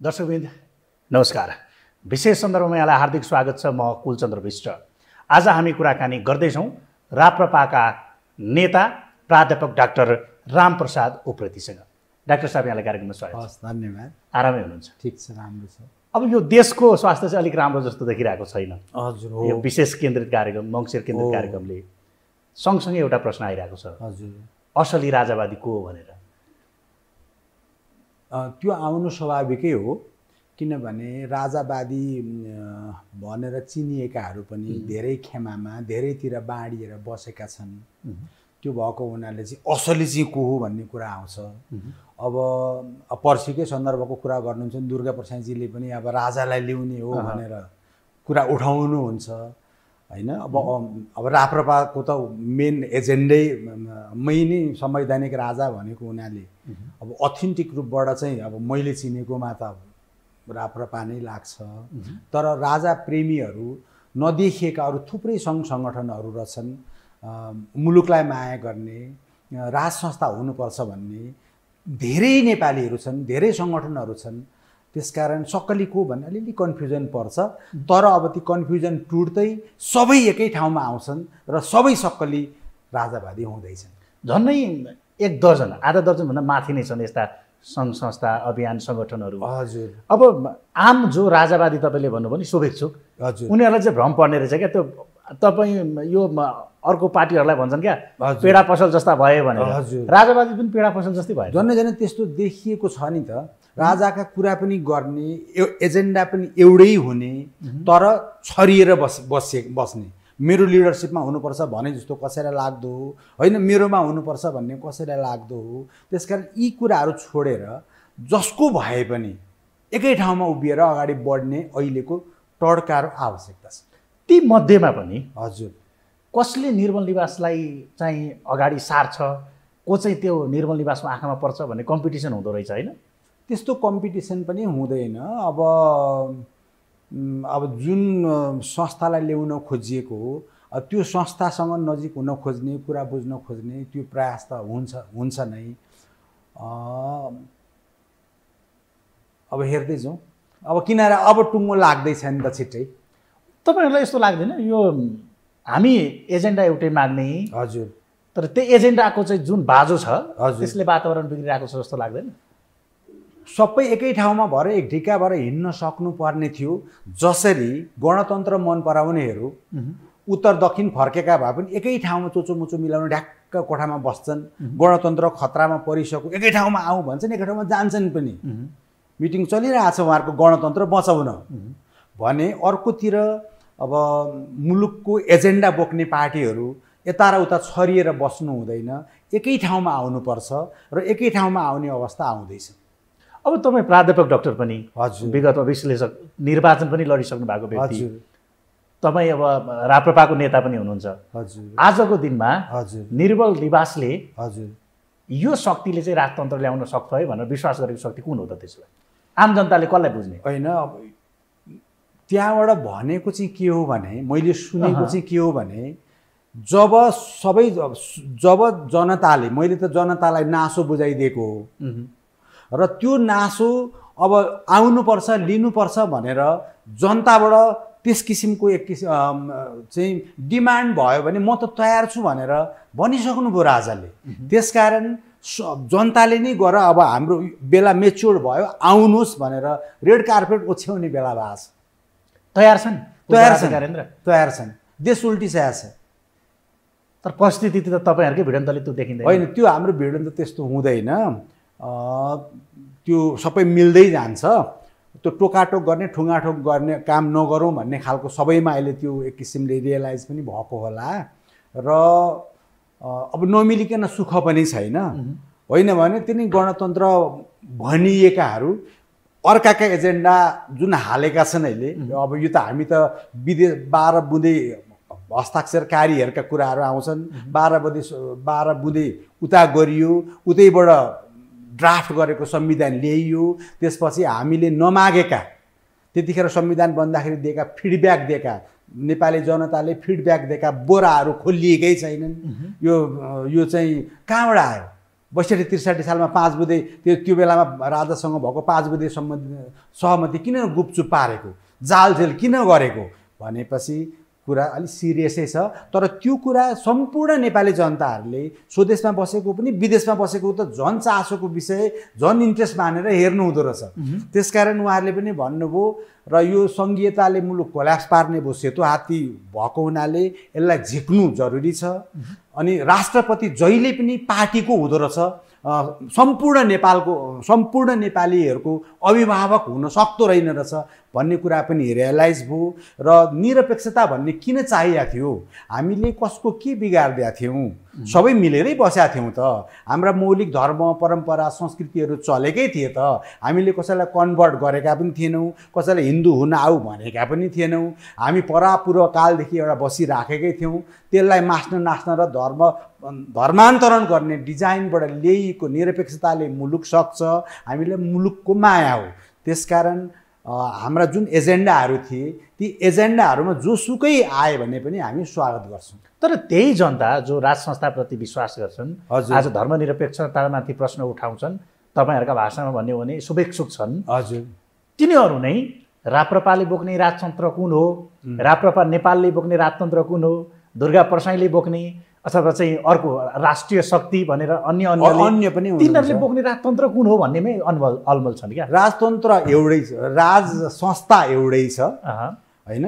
दर्शकबिन्द नमस्कार। विशेष सन्दर्भमा यहाँलाई हार्दिक स्वागत छ। म कुलचन्द्र विष्ट। आज हामी कुराकानी गर्दैछौँ राप्रपाका नेता प्राध्यापक डाक्टर रामप्रसाद उप्रेतीसँग। डाक्टर साहब यहाँलाई कार्यक्रममा स्वागत हस् धन्यवाद। आरामै हुनुहुन्छ? ठिक छ राम्रो छ। अब यो देशको स्वास्थ्य चाहिँ अलिक राम्रो जस्तो देखिरहेको छैन। हजुर यो विशेष केन्द्रित कार्यक्रम मङ्सिर केन्द्रित। कार्यक्रमले सँगसँगै एउटा प्रश्न आइरहेको छ। हजुर। असली राजावादी को हो भनेर? त्यो आउनु स्वाभाविकै हो किनभने राजावादी भनेर चिनिएकाहरू पनि धेरै खेमामा धेरैतिर बाँडिएर बसेका छन्। त्यो भएको हुनाले चाहिँ असली चाहिँ को हो भन्ने कुरा आउँछ। अब पर्सिकै सन्दर्भको कुरा गर्नुहुन्छ दुर्गा प्रसादजीले पनि अब राजालाई ल्याउने हो। भनेर कुरा उठाउनुहुन्छ होइन? अब अब राप्रपाको त मेन एजेन्डै मै नै संवैधानिक राजा भनेको हुनाले अब अथेन्टिक रूपबाट चाहिँ अब मैले चिनेकोमा त राप्रपा नै लाग्छ। तर राजा प्रेमीहरू नदेखिएका अरू थुप्रै सङ्घ सङ्गठनहरू रहेछन् मुलुकलाई माया गर्ने राज संस्था हुनुपर्छ भन्ने धेरै नेपालीहरू छन् धेरै सङ्गठनहरू छन्। त्यसकारण सक्कली को भन्ने अलिअलि कन्फ्युजन पर्छ। तर अब ती कन्फ्युजन टुट्दै सबै एकै ठाउँमा आउँछन् र सबै सक्कली राजावादी हुँदैछन्। झन्नै एक दर्जन आधा दर्जनभन्दा माथि नै छन् यस्ता सङ्घ संस्था अभियान सङ्गठनहरू। हजुर। अब आम जो राजावादी तपाईँले भन्नुभयो नि शुभेच्छुक हजुर। उनीहरूलाई चाहिँ भ्रम पर्ने रहेछ क्या? त्यो तपाईँ यो अर्को पार्टीहरूलाई भन्छन् क्या। पेडा पसल जस्ता भयो भनेर। हजुर। राजावादी पनि पेडा पसल जस्तै भयो। झन् झन् त्यस्तो देखिएको छ नि त। राजाका कुरा पनि गर्ने एजेन्डा पनि एउटै हुने तर छरिएर बस बसे बस्ने। मेरो लिडरसिपमा हुनुपर्छ भने जस्तो कसैलाई लाग्दो हो। होइन मेरोमा हुनुपर्छ भन्ने कसैलाई लाग्दो हो। त्यसकारण यी कुराहरू छोडेर जसको भए पनि एकै ठाउँमा उभिएर अगाडि बढ्ने अहिलेको टड्का र आवश्यकता छ। ती मध्येमा पनि हजुर। कसले निर्मल निवासलाई चाहिँ अगाडि सार्छ? को चाहिँ त्यो निर्मल निवासमा आँखामा पर्छ भन्ने कम्पिटिसन हुँदो रहेछ होइन? त्यस्तो कम्पिटिसन पनि हुँदैन। अब अब जुन संस्थालाई ल्याउन खोजिएको हो त्यो संस्थासँग नजिक हुन खोज्ने कुरा बुझ्न खोज्ने त्यो प्रयास त हुन्छ हुन्छ नै। अब हेर्दै जाउँ अब किनारा अब टुङ्गो लाग्दैछ नि त छिट्टै। तपाईँहरूलाई यस्तो लाग्दैन? यो हामी एजेन्डा एउटै माग्ने। हजुर। तर त्यो एजेन्डाको चाहिँ जुन बाजो छ हजुर। त्यसले वातावरण बिग्रिरहेको छ जस्तो लाग्दैन? सबै एकै ठाउँमा भएर एक ढिका भएर हिँड्न सक्नुपर्ने थियो जसरी गणतन्त्र मन पराउनेहरू उत्तर दक्षिण फर्केका भए पनि एकै ठाउँमा चोचोमुचो मिलाउन ढ्याक्क कोठामा बस्छन्। गणतन्त्र खतरामा परिसक्यो एकै ठाउँमा आउँ भन्छन् एकै ठाउँमा जान्छन् पनि। मिटिङ चलिरहेछ उहाँहरूको गणतन्त्र बचाउन। भने अर्कोतिर अब मुलुकको एजेन्डा बोक्ने पार्टीहरू यता र उता छरिएर बस्नु हुँदैन एकै ठाउँमा आउनुपर्छ र एकै ठाउँमा आउने अवस्था आउँदैछ। अब तपाईँ प्राध्यापक डाक्टर पनि हजुर। विगतमा विश्लेषक निर्वाचन पनि लडिसक्नु भएको व्यक्ति। हजुर। तपाईँ अब राप्रपाको नेता पनि हुनुहुन्छ। हजुर। आजको दिनमा हजुर। निर्बल निवासले हजुर। यो शक्तिले चाहिँ राजतन्त्र ल्याउन सक्छ है भनेर विश्वास गरेको शक्ति कुन हो त त्यसलाई? आम जनताले कसलाई बुझ्ने? होइन अब त्यहाँबाट भनेको चाहिँ के हो भने मैले सुनेको। चाहिँ के हो भने जब सबै जब जनताले मैले त जनतालाई नासो बुझाइदिएको हो। र त्यो नासो अब आउनुपर्छ लिनुपर्छ भनेर जनताबाट त्यस किसिमको एक किसिम चाहिँ डिमान्ड भयो भने म त तयार छु भनेर भनिसक्नुभयो राजाले। त्यसकारण जनताले नै गर अब हाम्रो बेला मेच्योर भयो आउनुहोस् भनेर रेड कार्पेट ओछ्याउने बेला भएको छ। तयार छन्? तयार छन्। तयार छन्। देश उल्टिसकेको छ तर परिस्थिति त तपाईँहरूकै भिडन्तले त्यो देखिँदैन। होइन त्यो हाम्रो भिडन त त्यस्तो हुँदैन। त्यो सबै मिल्दै जान्छ। त्यो टोकाटोक गर्ने ठुङ्गाठोक गर्ने काम नगरौँ भन्ने खालको सबैमा अहिले त्यो एक किसिमले रियलाइज पनि भएको होला। र अब नमिलिकन सुख पनि छैन। होइन भने तिनी गणतन्त्र भनिएकाहरू अर्काका एजेन्डा जुन हालेका छन् अहिले अब यो त हामी त विदेश बाह्र बुँदै हस्ताक्षरकारीहरूका कुराहरू आउँछन्। बाह्र बुँदै बाह्र बुँदै उता गरियो उतैबाट ड्राफ्ट गरेको संविधान ल्याइयो त्यसपछि हामीले नमागेका त्यतिखेर संविधान बन्दाखेरि दिएका फिडब्याक दिएका नेपाली जनताले फिडब्याक दिएका बोराहरू खोलिएकै छैनन्। यो यो चाहिँ कहाँबाट आयो? बैसठी त्रिसठी सालमा पाँच बुधे त्यो त्यो बेलामा राजासँग भएको पाँच बुधे सम्बन्धी सहमति किन गुपचुप पारेको? जालझेल किन गरेको? भनेपछि कुरा अलिक सिरियसै छ। तर त्यो कुरा सम्पूर्ण नेपाली जनताहरूले स्वदेशमा बसेको पनि विदेशमा बसेको त झन् चासोको विषय झन् इन्ट्रेस्ट मानेर हेर्नु हुँदो रहेछ। त्यसकारण उहाँहरूले पनि भन्नुभयो र यो सङ्घीयताले मुलुक कोल्याप्स पार्ने भयो सेतो हात्ती भएको हुनाले यसलाई झिक्नु जरुरी छ। अनि राष्ट्रपति जहिले पनि पार्टीको हुँदो रहेछ। सम्पूर्ण नेपालको सम्पूर्ण नेपालीहरूको अभिभावक हुन सक्दो रहेन रहेछ भन्ने कुरा पनि रियलाइज भयो र निरपेक्षता भन्ने किन चाहिएको थियो? हामीले कसको के बिगारिदिएका थियौँ? सबै मिलेरै बसेका थियौँ त। हाम्रा मौलिक धर्म परम्परा संस्कृतिहरू चलेकै थिए त। हामीले कसैलाई कन्भर्ट गरेका पनि थिएनौँ कसैलाई हिन्दू हुन आऊ भनेका पनि थिएनौँ। हामी परापूर्व कालदेखि एउटा बसिराखेकै थियौँ। त्यसलाई मास्न नाच्न र धर्म धर्मान्तरण गर्ने डिजाइनबाट ल्याइएको निरपेक्षताले मुलुक सक्छ। हामीले मुलुकको माया हो त्यसकारण हाम्रा जुन एजेन्डाहरू थिए ती एजेन्डाहरूमा जोसुकै आयो भने पनि हामी स्वागत गर्छौँ। तर त्यही जनता जो राज संस्थाप्रति विश्वास गर्छन् हजुर। आज धर्मनिरपेक्षतामाथि प्रश्न उठाउँछन् तपाईँहरूका भाषामा भन्यो भने शुभेच्छुक छन्। हजुर। तिनीहरू नै राप्रपाले बोक्ने राजतन्त्र कुन हो? राप्रपा नेपालले बोक्ने राजतन्त्र कुन हो? दुर्गा प्रसाईले बोक्ने अथवा चाहिँ अर्को राष्ट्रिय शक्ति भनेर अन्य अन्यले अन्य पनि। तिनीहरूले बोक्ने राजतन्त्र कुन हो भन्नेमै अनमल अलमल छन् क्या राजतन्त्र एउटै छ राज संस्था एउटै छ। होइन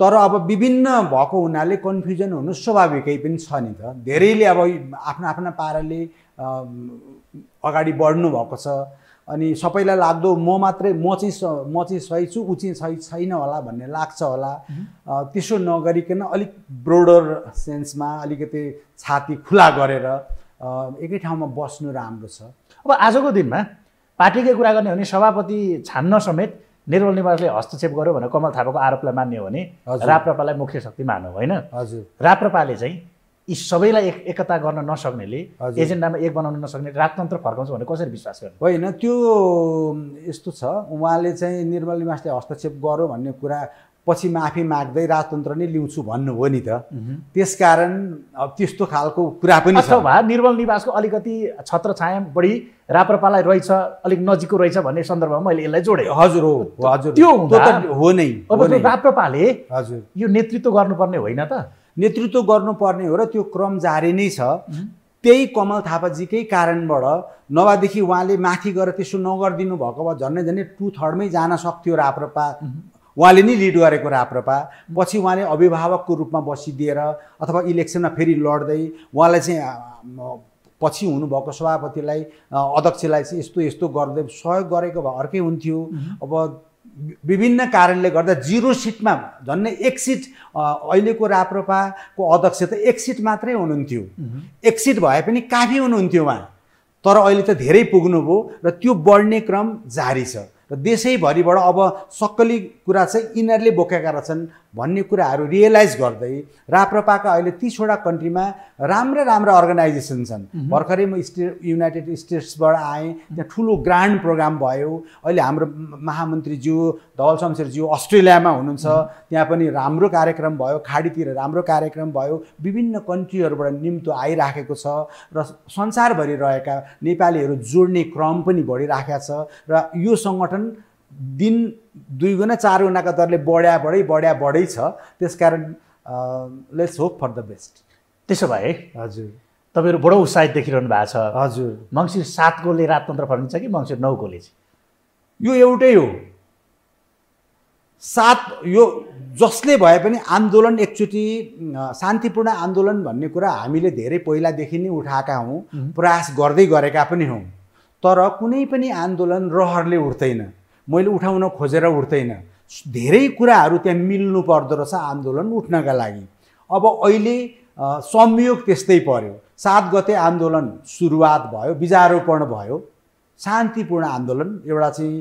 तर अब विभिन्न भएको हुनाले कन्फ्युजन हुनु स्वाभाविकै पनि छ नि त धेरैले अब आफ्ना आफ्ना पाराले अगाडि बढ्नु भएको छ अनि सबैलाई लाग्दो म मात्रै म चाहिँ म चाहिँ सही छु ऊ चाहिँ सही छैन होला भन्ने लाग्छ होला। त्यसो नगरिकन अलिक ब्रोडर सेन्समा अलिकति छाती खुला गरेर एकै ठाउँमा बस्नु राम्रो छ। अब आजको दिनमा पार्टीकै कुरा गर्ने हो भने सभापति छान्न समेत निर्मल निवासले हस्तक्षेप गर्यो भनेर कमल थापाको आरोपलाई मान्ने हो भने। राप्रपालाई मुख्य शक्ति मानौ होइन? हजुर। राप्रपाले चाहिँ यी सबैलाई एक एकता गर्न नसक्नेले। एजेन्डामा एक बनाउन नसक्ने राजतन्त्र फर्काउँछ भनेर कसरी विश्वास गर्नु? होइन त्यो यस्तो छ। उहाँले चाहिँ निर्मल निवासले हस्तक्षेप गर्यो भन्ने कुरा पछि माफी माग्दै राजतन्त्र नै ल्याउँछु भन्नुभयो नि त। त्यसकारण अब त्यस्तो खालको कुरा पनि छ। अथवा निर्मल निवासको अलिकति छत्र छाया बढी राप्रपालाई रहेछ अलिक नजिकको रहेछ भन्ने सन्दर्भमा मैले यसलाई जोडेँ। हजुर हो हो, हजुर। त्यो हो नै अब हो त्यो नै। राप्रपाले हजुर। यो नेतृत्व गर्नुपर्ने होइन त। नेतृत्व गर्नुपर्ने हो र त्यो क्रम जारी नै छ। त्यही कमल थापाजीकै कारणबाट नभएदेखि उहाँले माथि गएर त्यसो नगरिदिनु भएको भए झन्डै झन्डै टु थर्डमै जान सक्थ्यो राप्रपा। उहाँले नै लिड गरेको राप्रपा। पछि उहाँले अभिभावकको रूपमा बसिदिएर अथवा इलेक्सनमा फेरि लड्दै उहाँलाई चाहिँ पछि हुनुभएको सभापतिलाई अध्यक्षलाई चाहिँ यस्तो यस्तो गर्दै सहयोग गरेको भए अर्कै हुन्थ्यो। अब विभिन्न कारणले गर्दा जिरो सिटमा झन्डै एक सिट अहिलेको राप्रपाको अध्यक्ष त एक सिट मात्रै हुनुहुन्थ्यो। एक सिट भए पनि काफी हुनुहुन्थ्यो उहाँ। तर अहिले त धेरै पुग्नुभयो र त्यो बढ्ने क्रम जारी छ। र देशैभरिबाट अब सक्कली कुरा चाहिँ यिनीहरूले बोकेका रहेछन् भन्ने कुराहरू रियलाइज गर्दै राप्रपाका अहिले तिसवटा कन्ट्रीमा राम्रा राम्रा अर्गनाइजेसन छन्। भर्खरै म स्टे युनाइटेड स्टेट्सबाट आएँ त्यहाँ ठुलो ग्रान्ड प्रोग्राम भयो। अहिले हाम्रो महामन्त्रीज्यू धवल शमशेरज्यू अस्ट्रेलियामा हुनुहुन्छ। त्यहाँ पनि राम्रो कार्यक्रम भयो खाडीतिर राम्रो कार्यक्रम भयो। विभिन्न कन्ट्रीहरूबाट निम्तो आइराखेको छ र संसारभरि रहेका नेपालीहरू जोड्ने क्रम पनि बढिराखेको छ र यो सङ्गठन दिन दुई गुणा चार गुणाका दरले बढ्या बढै बढ्या बढै छ। त्यसकारण let's hope for the best त्यसो भए हजुर। तपाईँहरू बडो उत्साहित देखिरहनु भएको छ। हजुर। मङ्सिर सात गोले राजतन्त्र फर्किन्छ कि मङ्सिर नौ गोले चाहिँ? यो एउटै हो। सात यो जसले भए पनि आन्दोलन एकचोटि शान्तिपूर्ण आन्दोलन भन्ने कुरा हामीले धेरै पहिलादेखि नै उठाएका हौँ। प्रयास गर्दै गरेका पनि हौँ। तर कुनै पनि आन्दोलन रहरले उठ्दैन। मैले उठाउन खोजेर उठ्दैन। धेरै कुराहरू त्यहाँ मिल्नु पर्दो रहेछ आन्दोलन उठ्नका लागि। अब अहिले संयोग त्यस्तै पर्यो। सात गते आन्दोलन सुरुवात भयो बिजारोपण भयो। शान्तिपूर्ण आन्दोलन एउटा चाहिँ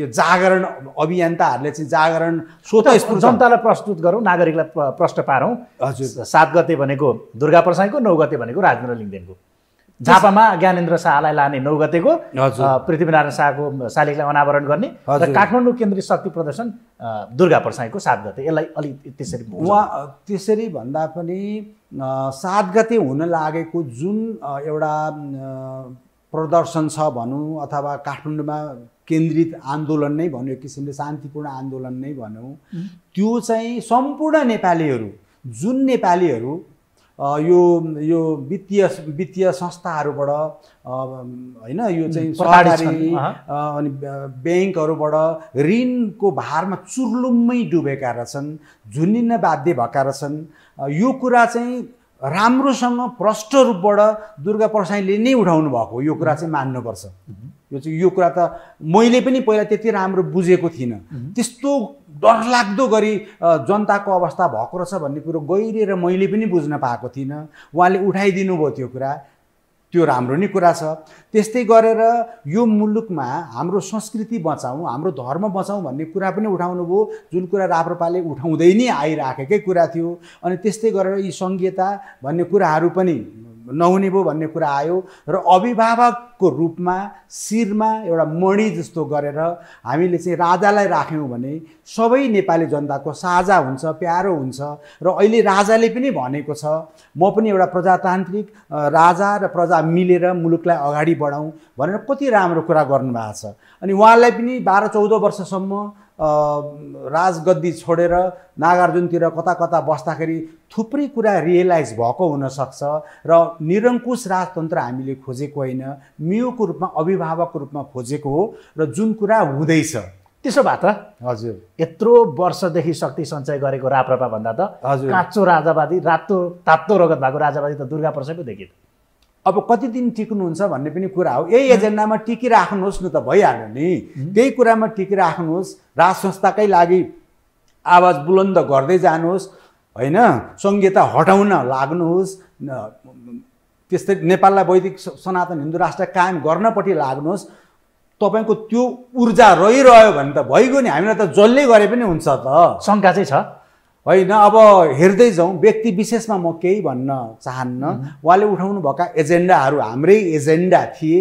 यो जागरण अभियन्ताहरूले चाहिँ जागरण स्वतः जनतालाई प्रस्तुत गरौँ नागरिकलाई प्र- प्रश्न पारौँ। हजुर। सात गते भनेको दुर्गा प्रसाईको नौ गते भनेको राजेन्द्र लिङ्गदेनको। झापामा ज्ञानेन्द्र शाहलाई लाने नौ गतेको पृथ्वीनारायण शाहको शालिगलाई अनावरण गर्ने र। काठमाडौँ केन्द्रीय शक्ति प्रदर्शन दुर्गा प्रसाईको सात गते यसलाई अलिक त्यसरी। उहाँ त्यसरी भन्दा पनि सात गते हुन लागेको जुन एउटा प्रदर्शन छ भनौँ अथवा काठमाडौँमा केन्द्रित आन्दोलन नै भनौँ एक किसिमले शान्तिपूर्ण आन्दोलन नै भनौँ त्यो चाहिँ सम्पूर्ण नेपालीहरू जुन नेपालीहरू यो यो वित्तीय वित्तीय संस्थाहरूबाट होइन यो चाहिँ सरकारी अनि ब्याङ्कहरूबाट ऋणको भारमा चुर्लुम्मै डुबेका रहेछन् झुन्निन बाध्य भएका रहेछन्। यो कुरा चाहिँ राम्रोसँग प्रष्ट रूपबाट दुर्गा प्रसाईले नै उठाउनु भएको यो कुरा चाहिँ मान्नुपर्छ। यो चाहिँ यो कुरा त मैले पनि पहिला त्यति राम्रो बुझेको थिइनँ। त्यस्तो डरलाग्दो गरी जनताको अवस्था भएको रहेछ भन्ने कुरो गहिरिएर मैले पनि बुझ्न पाएको थिइनँ। उहाँले उठाइदिनु भयो त्यो कुरा। त्यो राम्रो नै कुरा छ। त्यस्तै गरेर यो मुलुकमा हाम्रो संस्कृति बचाउँ हाम्रो धर्म बचाउँ भन्ने कुरा पनि उठाउनु भयो जुन कुरा राप्रपाले उठाउँदै नै आइराखेकै कुरा थियो। अनि त्यस्तै गरेर यी सङ्घीयता भन्ने कुराहरू पनि नहुने भयो भन्ने कुरा आयो र अभिभावकको रूपमा शिरमा एउटा मणि जस्तो गरेर हामीले चाहिँ राजालाई राख्यौँ भने सबै नेपाली जनताको साझा हुन्छ प्यारो हुन्छ र अहिले राजाले पनि भनेको छ म पनि एउटा प्रजातान्त्रिक राजा र प्रजा मिलेर मुलुकलाई अगाडि बढाउँ भनेर कति राम्रो कुरा गर्नुभएको छ। अनि उहाँलाई पनि बाह्र चौध वर्षसम्म राजगद्दी छोडेर नागार्जुनतिर कता कता बस्दाखेरि थुप्रै कुरा रियलाइज भएको हुनसक्छ र निरङ्कुश राजतन्त्र हामीले खोजेको होइन मियोको रूपमा अभिभावकको रूपमा खोजेको हो र जुन कुरा हुँदैछ। त्यसो भए त हजुर। यत्रो वर्षदेखि शक्ति सञ्चय गरेको राप्रपा भन्दा त हजुर। काँचो राजावादी रातो तातो रगत भएको राजावादी त दुर्गा प्रसाद पो देखियो अब कति दिन टिक्नुहुन्छ भन्ने पनि कुरा हो। यही एजेन्डामा टिकिराख्नुहोस् न त भइहाल्यो नि। त्यही कुरामा टिकिराख्नुहोस्। राज संस्थाकै लागि आवाज बुलन्द गर्दै जानुहोस्। होइन? सङ्घीयता हटाउन लाग्नुहोस्। त्यस्तै नेपाललाई वैदिक सनातन हिन्दू राष्ट्र कायम गर्नपट्टि लाग्नुहोस्। तपाईँको त्यो ऊर्जा रहिरह्यो भने त भइगयो नि। हामीलाई त जसले गरे पनि हुन्छ त। शङ्का चाहिँ छ। होइन? अब हेर्दै जाउँ व्यक्ति विशेषमा म केही भन्न चाहन्न। उहाँले उठाउनु भएका एजेन्डाहरू हाम्रै एजेन्डा थिए।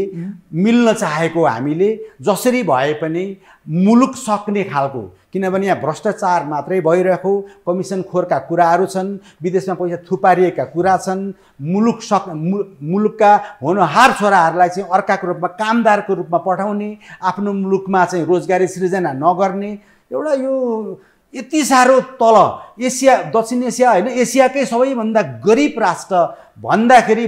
मिल्न चाहेको हामीले जसरी भए पनि मुलुक सक्ने खालको। किनभने यहाँ भ्रष्टाचार मात्रै भइरहेको कमिसन खोरका कुराहरू छन् विदेशमा पैसा थुपारिएका कुरा छन्। मुलुक सक मु मुलुकका होनहार छोराहरूलाई चाहिँ अर्काको रूपमा कामदारको रूपमा पठाउने आफ्नो मुलुकमा चाहिँ रोजगारी सृजना नगर्ने। एउटा यो यति साह्रो तल। एसिया दक्षिण एसिया होइन एसियाकै सबैभन्दा गरिब राष्ट्र भन्दाखेरि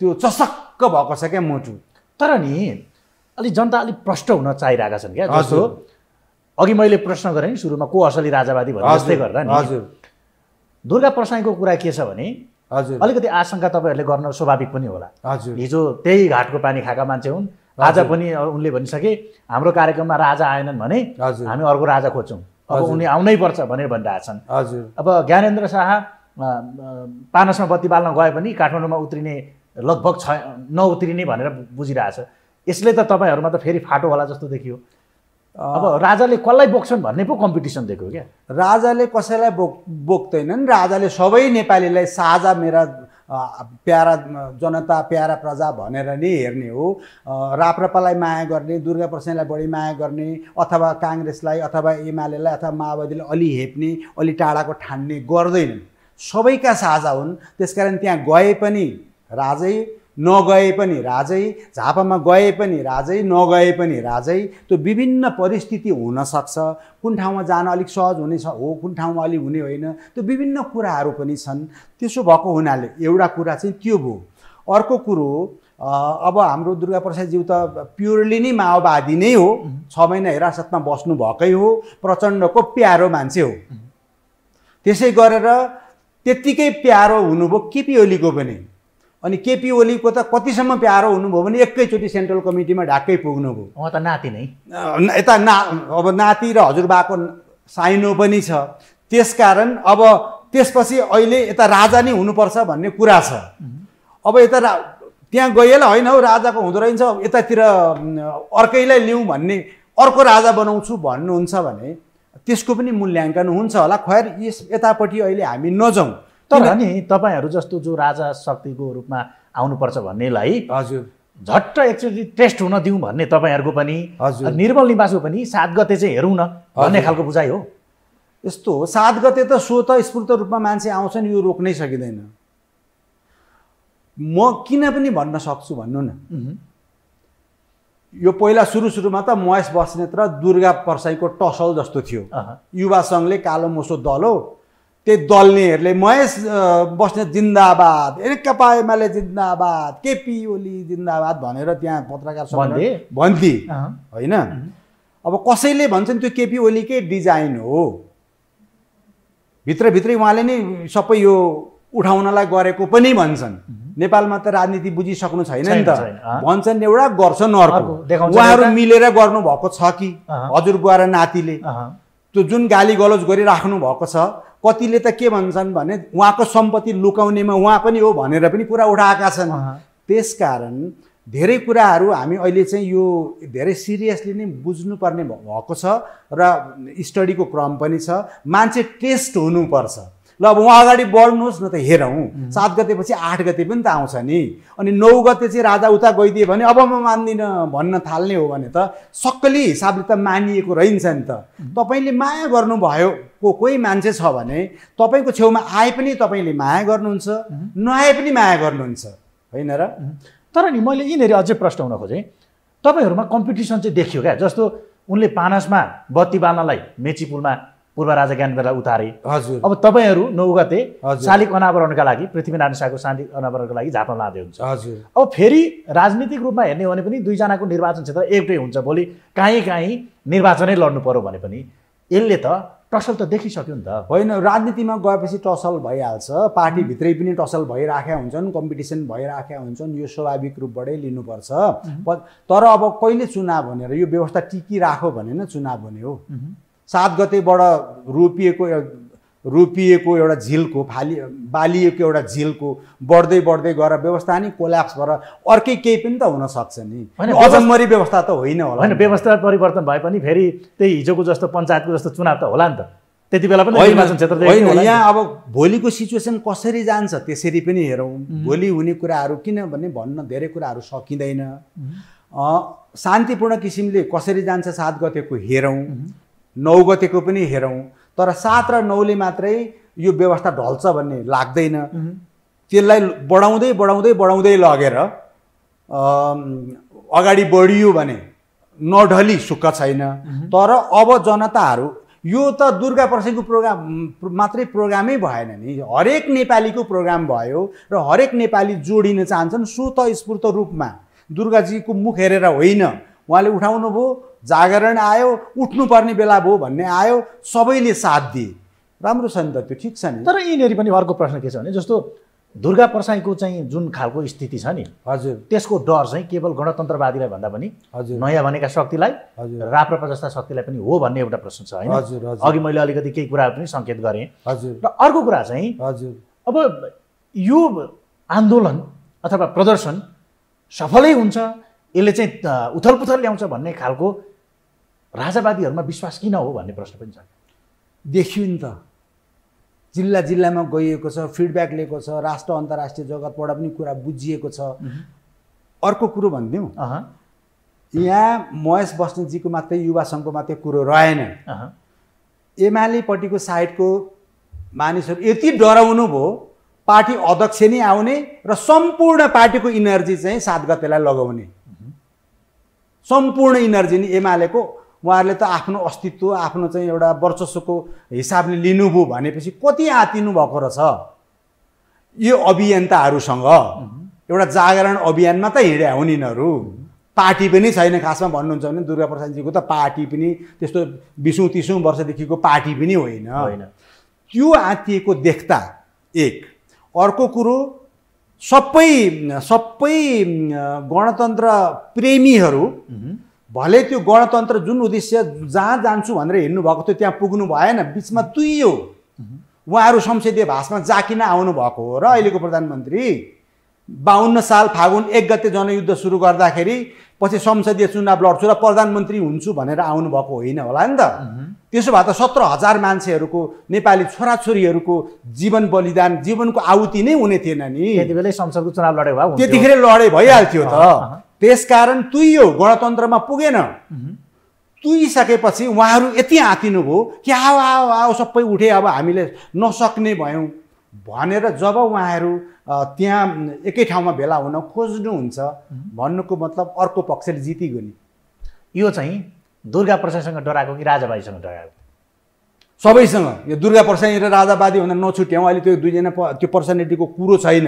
त्यो चसक्क भएको छ क्या मुटु तर नि अलिक जनता अलिक प्रष्ट हुन चाहिरहेका छन् क्या। जस्तो हजुर। अघि मैले प्रश्न गरेँ नि सुरुमा को असली राजावादी भने जस्तै गर्दा नि। हजुर। दुर्गा प्रसाईको कुरा के छ भने हजुर। अलिकति आशंका तपाईँहरूले गर्न स्वाभाविक पनि होला। हजुर। हिजो त्यही घाटको पानी खाएका मान्छे हुन् आज पनि उनले भनिसके हाम्रो कार्यक्रममा राजा आएनन् भने हामी अर्को राजा खोज्छौँ। अब। उनी आउनै पर्छ भनेर भनिरहेछन् हजुर। अब ज्ञानेन्द्र शाह पानसमा बत्ती बाल्न गए पनि काठमाडौँमा उत्रिने लगभग छ नउत्रिने भनेर बुझिरहेछ यसले त तपाईँहरूमा त फेरि फाटो होला जस्तो देखियो। अब राजाले कसलाई बोक्छन् भन्ने पो कम्पिटिसन दिएको क्या? राजाले कसैलाई बोक बोक्दैनन्। राजाले सबै नेपालीलाई साझा मेरा प्यारा जनता प्यारा प्रजा भनेर नै हेर्ने हो। राप्रपालाई माया गर्ने दुर्गा प्रसाईलाई बढी माया गर्ने अथवा काङ्ग्रेसलाई अथवा एमालेलाई अथवा माओवादीलाई अलि हेप्ने अलि टाढाको ठान्ने गर्दैनन्। सबैका साझा हुन्। त्यसकारण त्यहाँ गए पनि राजै नगए पनि राजै झापामा गए पनि राजै नगए पनि राजै त्यो विभिन्न परिस्थिति हुनसक्छ कुन ठाउँमा जान अलिक सहज हुने छ हो कुन ठाउँमा अलिक हुने होइन त्यो विभिन्न कुराहरू पनि छन्। त्यसो भएको हुनाले एउटा कुरा चाहिँ त्यो भयो। अर्को कुरो अब हाम्रो दुर्गा प्रसादज्यू त प्योरली नै माओवादी नै हो। छ महिना हिरासतमा बस्नु भएकै हो प्रचण्डको प्यारो मान्छे हो। त्यसै गरेर त्यत्तिकै प्यारो हुनुभयो केपी ओलीको पनि? अनि केपी ओलीको त कतिसम्म प्यारो हुनुभयो भने एकैचोटि सेन्ट्रल कमिटीमा ढाक्कै पुग्नुभयो उहाँ त नाति नै। यता ना अब नाति र हजुरबाको साइनो पनि छ। त्यसकारण अब त्यसपछि अहिले यता राजा नै हुनुपर्छ भन्ने कुरा छ। अब यता रा त्यहाँ गइएला होइन हौ राजाको हुँदो रहेछ। यतातिर अर्कैलाई लिउँ भन्ने अर्को राजा बनाउँछु भन्नुहुन्छ भने त्यसको पनि मूल्याङ्कन हुन्छ होला। खैर यस यतापट्टि अहिले हामी नजाउँ। तर नि तपाईँहरू जस्तो जो राजा शक्तिको रूपमा आउनुपर्छ भन्नेलाई हजुर झट्ट एकचोटि टेस्ट हुन दिउँ भन्ने तपाईँहरूको पनि हजुर। निर्मल निवासको पनि सात गते चाहिँ हेरौँ न भन्ने। खालको बुझाइ हो यस्तो हो सात गते त स्वत स्फूर्त रूपमा मान्छे आउँछन् यो रोक्नै सकिँदैन म किन पनि भन्न सक्छु भन्नु न। यो पहिला सुरु सुरुमा त महेश बस्नेत र दुर्गा पर्साईको टसल जस्तो थियो। युवा सङ्घले कालो मोसो दल हो त्यही दल्नेहरूले महेश अ, बस्नेत जिन्दाबाद एरेक्कपा एमाले जिन्दाबाद केपी ओली जिन्दाबाद भनेर त्यहाँ पत्रकार सम्मेलन भन्थे? होइन? अब कसैले भन्छन् त्यो केपी ओलीकै डिजाइन हो। भित्रभित्रै उहाँले नै सबै यो उठाउनलाई गरेको पनि भन्छन्। नेपालमा त राजनीति बुझिसक्नु छैन नि त। भन्छन् एउटा गर्छन् अर्को, उहाँहरू। मिलेर गर्नुभएको छ कि? अँ। हजुरबुवा र नातिले। त्यो जुन गाली गलौज गरिराख्नु भएको छ कतिले त के भन्छन् भने उहाँको सम्पत्ति लुकाउनेमा उहाँ पनि हो भनेर पनि कुरा उठाएका छन्। त्यसकारण धेरै कुराहरू हामी अहिले चाहिँ यो धेरै सिरियसली नै बुझ्नुपर्ने भएको छ र स्टडीको क्रम पनि छ। मान्छे टेस्ट हुनुपर्छ। ल अब उहाँ अगाडि बढ्नुहोस् न त हेरौँ। सात गतेपछि आठ गते पनि त आउँछ नि। अनि नौ गते चाहिँ राजा उता गइदिए भने अब म मान्दिनँ भन्न थाल्ने हो भने त सक्कली हिसाबले त मानिएको रहन्छ नि त। तपाईँले माया गर्नुभयो को कोही मान्छे छ भने तपाईँको छेउमा आए पनि तपाईँले माया गर्नुहुन्छ नआए पनि माया गर्नुहुन्छ। होइन र? तर नि मैले यिनीहरू अझै प्रश्न हुन खोजेँ। तपाईँहरूमा कम्पिटिसन चाहिँ देखियो क्या? जस्तो उनले पानसमा बत्ती बाल्नलाई मेची पुलमा पूर्व राजा ज्ञानेन्द्रलाई उतारे। हजुर। अब तपाईँहरू नौ गते। शालिक अनावरणका लागि पृथ्वीनारायण शाहको शान्ति अनावरणको लागि झापा लाँदै हुन्छ। हजुर। अब फेरि राजनीतिक रूपमा हेर्ने हो भने पनि दुईजनाको निर्वाचन क्षेत्र एउटै हुन्छ। भोलि काहीँ काहीँ निर्वाचनै लड्नु पर्यो भने पनि यसले त टसल त देखिसक्यो नि त। होइन राजनीतिमा गएपछि टसल भइहाल्छ। पार्टीभित्रै पनि टसल भइराखेका हुन्छन् कम्पिटिसन भइराखेका हुन्छन् यो स्वाभाविक रूपबाटै लिनुपर्छ। तर अब कहिले चुनाव भनेर यो व्यवस्था टिकिराख्यो भने न चुनाव हुने हो। सात गतेबाट रोपिएको रोपिएको एउटा झिलको फालि बालिएको एउटा झिलको बढ्दै बढ्दै गएर व्यवस्था नि कोल्याप्स भएर अर्कै केही पनि त हुनसक्छ नि। अजम्मरी व्यवस्था त होइन होला होइन। व्यवस्था परिवर्तन भए पनि फेरि त्यही हिजोको जस्तो पञ्चायतको जस्तो चुनाव त होला नि त। त्यति बेला पनि निर्वाचन क्षेत्र होइन। यहाँ अब भोलिको सिचुएसन कसरी जान्छ त्यसरी पनि हेरौँ। भोलि हुने कुराहरू किनभने भन्न धेरै कुराहरू सकिँदैन। शान्तिपूर्ण किसिमले कसरी जान्छ सात गतेको हेरौँ। नौ गतेको पनि हेरौँ। तर सात र नौले मात्रै यो व्यवस्था ढल्छ भन्ने लाग्दैन। त्यसलाई बढाउँदै बढाउँदै बढाउँदै लगेर अगाडि बढियो भने नढली सुख छैन। तर अब जनताहरू यो त दुर्गा प्रसादको प्रोग्राम मात्रै प्रोग्रामै भएन नि। हरेक नेपालीको प्रोग्राम भयो र हरेक नेपाली जोडिन चाहन्छन् स्वतस्फूर्त रूपमा। दुर्गाजीको मुख हेरेर होइन। उहाँले उठाउनु भयो जागरण आयो उठ्नुपर्ने बेला भयो भन्ने आयो सबैले साथ दिए। राम्रो छ नि त त्यो ठिक छ नि। तर यिनीहरू पनि अर्को प्रश्न के छ भने जस्तो दुर्गा प्रसाईको चाहिँ जुन खालको स्थिति छ नि हजुर। त्यसको डर चाहिँ केवल गणतन्त्रवादीलाई भन्दा पनि हजुर। नयाँ भनेका शक्तिलाई हजुर। राप्रपा जस्ता शक्तिलाई पनि हो भन्ने एउटा प्रश्न छ होइन? हजुर अघि मैले अलिकति केही कुराहरू पनि सङ्केत गरेँ। हजुर। र अर्को कुरा चाहिँ हजुर। अब यो आन्दोलन अथवा प्रदर्शन सफलै हुन्छ यसले चाहिँ उथलपुथल ल्याउँछ भन्ने खालको राजावादीहरूमा विश्वास किन हो भन्ने प्रश्न पनि छ। देखियो नि त। जिल्ला जिल्लामा गइएको छ फिडब्याक लिएको छ राष्ट्र अन्तर्राष्ट्रिय जगतबाट पनि कुरा बुझिएको छ। अर्को कुरो भनिदिउँ। यहाँ महेश बस्नेतजीको मात्रै युवा सङ्घको मात्रै कुरो रहेन। एमालेपट्टिको साइडको मानिसहरू यति डराउनु भयो पार्टी अध्यक्ष नै आउने र सम्पूर्ण पार्टीको इनर्जी चाहिँ सात गतेलाई लगाउने। सम्पूर्ण इनर्जी नै एमालेको उहाँहरूले त आफ्नो अस्तित्व आफ्नो चाहिँ एउटा वर्चस्वको हिसाबले लिनुभयो भनेपछि कति आतिनु भएको रहेछ? यो अभियन्ताहरूसँग एउटा जागरण अभियानमा त हिँड्या हुन् यिनीहरू। पार्टी पनि छैन खासमा भन्नुहुन्छ भने दुर्गा प्रसादजीको त पार्टी पनि त्यस्तो बिसौँ तिसौँ वर्षदेखिको पार्टी पनि होइन। होइन। त्यो आत्तिएको देख्दा एक अर्को कुरो सबै सबै गणतन्त्र प्रेमीहरू भले त्यो गणतन्त्र जुन उद्देश्य जहाँ जान्छु भनेर हिँड्नु भएको थियो त्यहाँ पुग्नु भएन बिचमा तुइयो। उहाँहरू संसदीय भाषमा जाकिन आउनु भएको हो। र अहिलेको प्रधानमन्त्री बाहन्न साल फागुन एक गते जनयुद्ध सुरु गर्दाखेरि पछि संसदीय चुनाव लड्छु र प्रधानमन्त्री हुन्छु भनेर आउनुभएको होइन होला नि त। त्यसो भए त सत्र हजार मान्छेहरूको नेपाली छोराछोरीहरूको जीवन बलिदान जीवनको आहुति नै हुने थिएन नि। त्यति बेलै संसदको चुनाव भए हुन्थ्यो। त्यतिखेर लडे भइहाल्थ्यो त। त्यसकारण तुइयो गणतन्त्रमा पुगेन। तुइसकेपछि उहाँहरू यति आँतिनु भयो कि आओ आओ आओ सबै उठे अब हामीले नसक्ने भयौँ। भनेर जब उहाँहरू त्यहाँ एकै ठाउँमा भेला हुन खोज्नुहुन्छ भन्नुको मतलब अर्को पक्षले जितिगयो नि। यो चाहिँ दुर्गा प्रसादसँग डराएको कि राजाबाईसँग डराएको? सबैसँग। यो दुर्गा प्रसाई र राजावादी भनेर नछुट्याउँ। अहिले त्यो दुईजना त्यो पर्सनालिटीको कुरो छैन।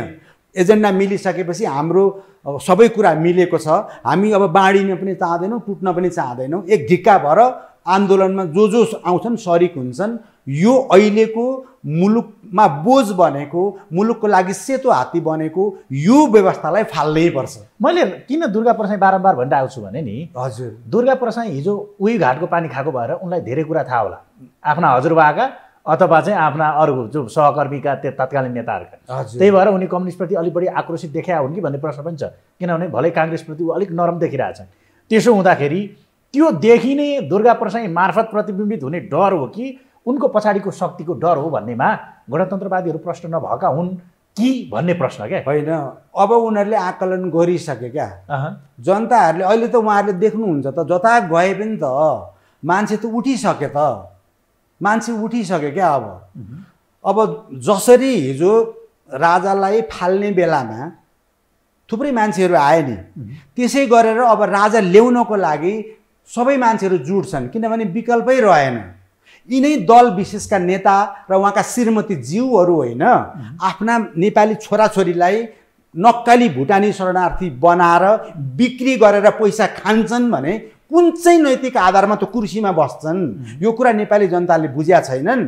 एजेन्डा मिलिसकेपछि हाम्रो अब सबै कुरा मिलेको छ। हामी अब बाँडिन पनि चाहँदैनौँ टुट्न पनि चाहँदैनौँ। एक ढिक्का भएर आन्दोलनमा जो जो आउँछन् सरिक हुन्छन्। यो अहिलेको मुलुकमा बोझ बनेको मुलुकको लागि सेतो हात्ती बनेको यो व्यवस्थालाई फाल्नै पर्छ। मैले किन दुर्गा प्रसाई बारम्बार भनिरहेको छु भने नि हजुर। दुर्गा प्रसाई हिजो उही घाटको पानी खाएको भएर उनलाई धेरै कुरा थाहा होला। आफ्ना हजुरबाका अथवा चाहिँ आफ्ना अरू जो सहकर्मीका त्यो तत्कालीन नेताहरूका। त्यही भएर उनी कम्युनिस्टप्रति अलिक बढी आक्रोशित देखा हुन् कि भन्ने प्रश्न पनि छ। किनभने भलै काङ्ग्रेसप्रति ऊ अलिक नरम देखिरहेछन् त्यसो हुँदाखेरि त्यो देखिने दुर्गा प्रसाई मार्फत प्रतिबिम्बित हुने डर हो कि उनको पछाडिको शक्तिको डर हो भन्नेमा गणतन्त्रवादीहरू प्रश्न नभएका हुन् कि भन्ने प्रश्न क्या? होइन। अब उनीहरूले आकलन गरिसके क्या। जनताहरूले अहिले त उहाँहरूले देख्नुहुन्छ त जता गए पनि त मान्छे त उठिसके त। मान्छे उठिसक्यो क्या अब। अब जसरी हिजो राजालाई फाल्ने बेलामा थुप्रै मान्छेहरू आए नि। त्यसै गरेर अब राजा ल्याउनको लागि सबै मान्छेहरू जुट्छन् किनभने विकल्पै रहेन। यिनै दल विशेषका नेता र उहाँका श्रीमती ज्यूहरू होइन आफ्ना नेपाली छोराछोरीलाई नक्काली भुटानी शरणार्थी बनाएर बिक्री गरेर पैसा खान्छन् भने कुन चाहिँ नैतिक आधारमा त कुर्सीमा बस्छन्? यो कुरा नेपाली जनताले बुझ्या छैनन्?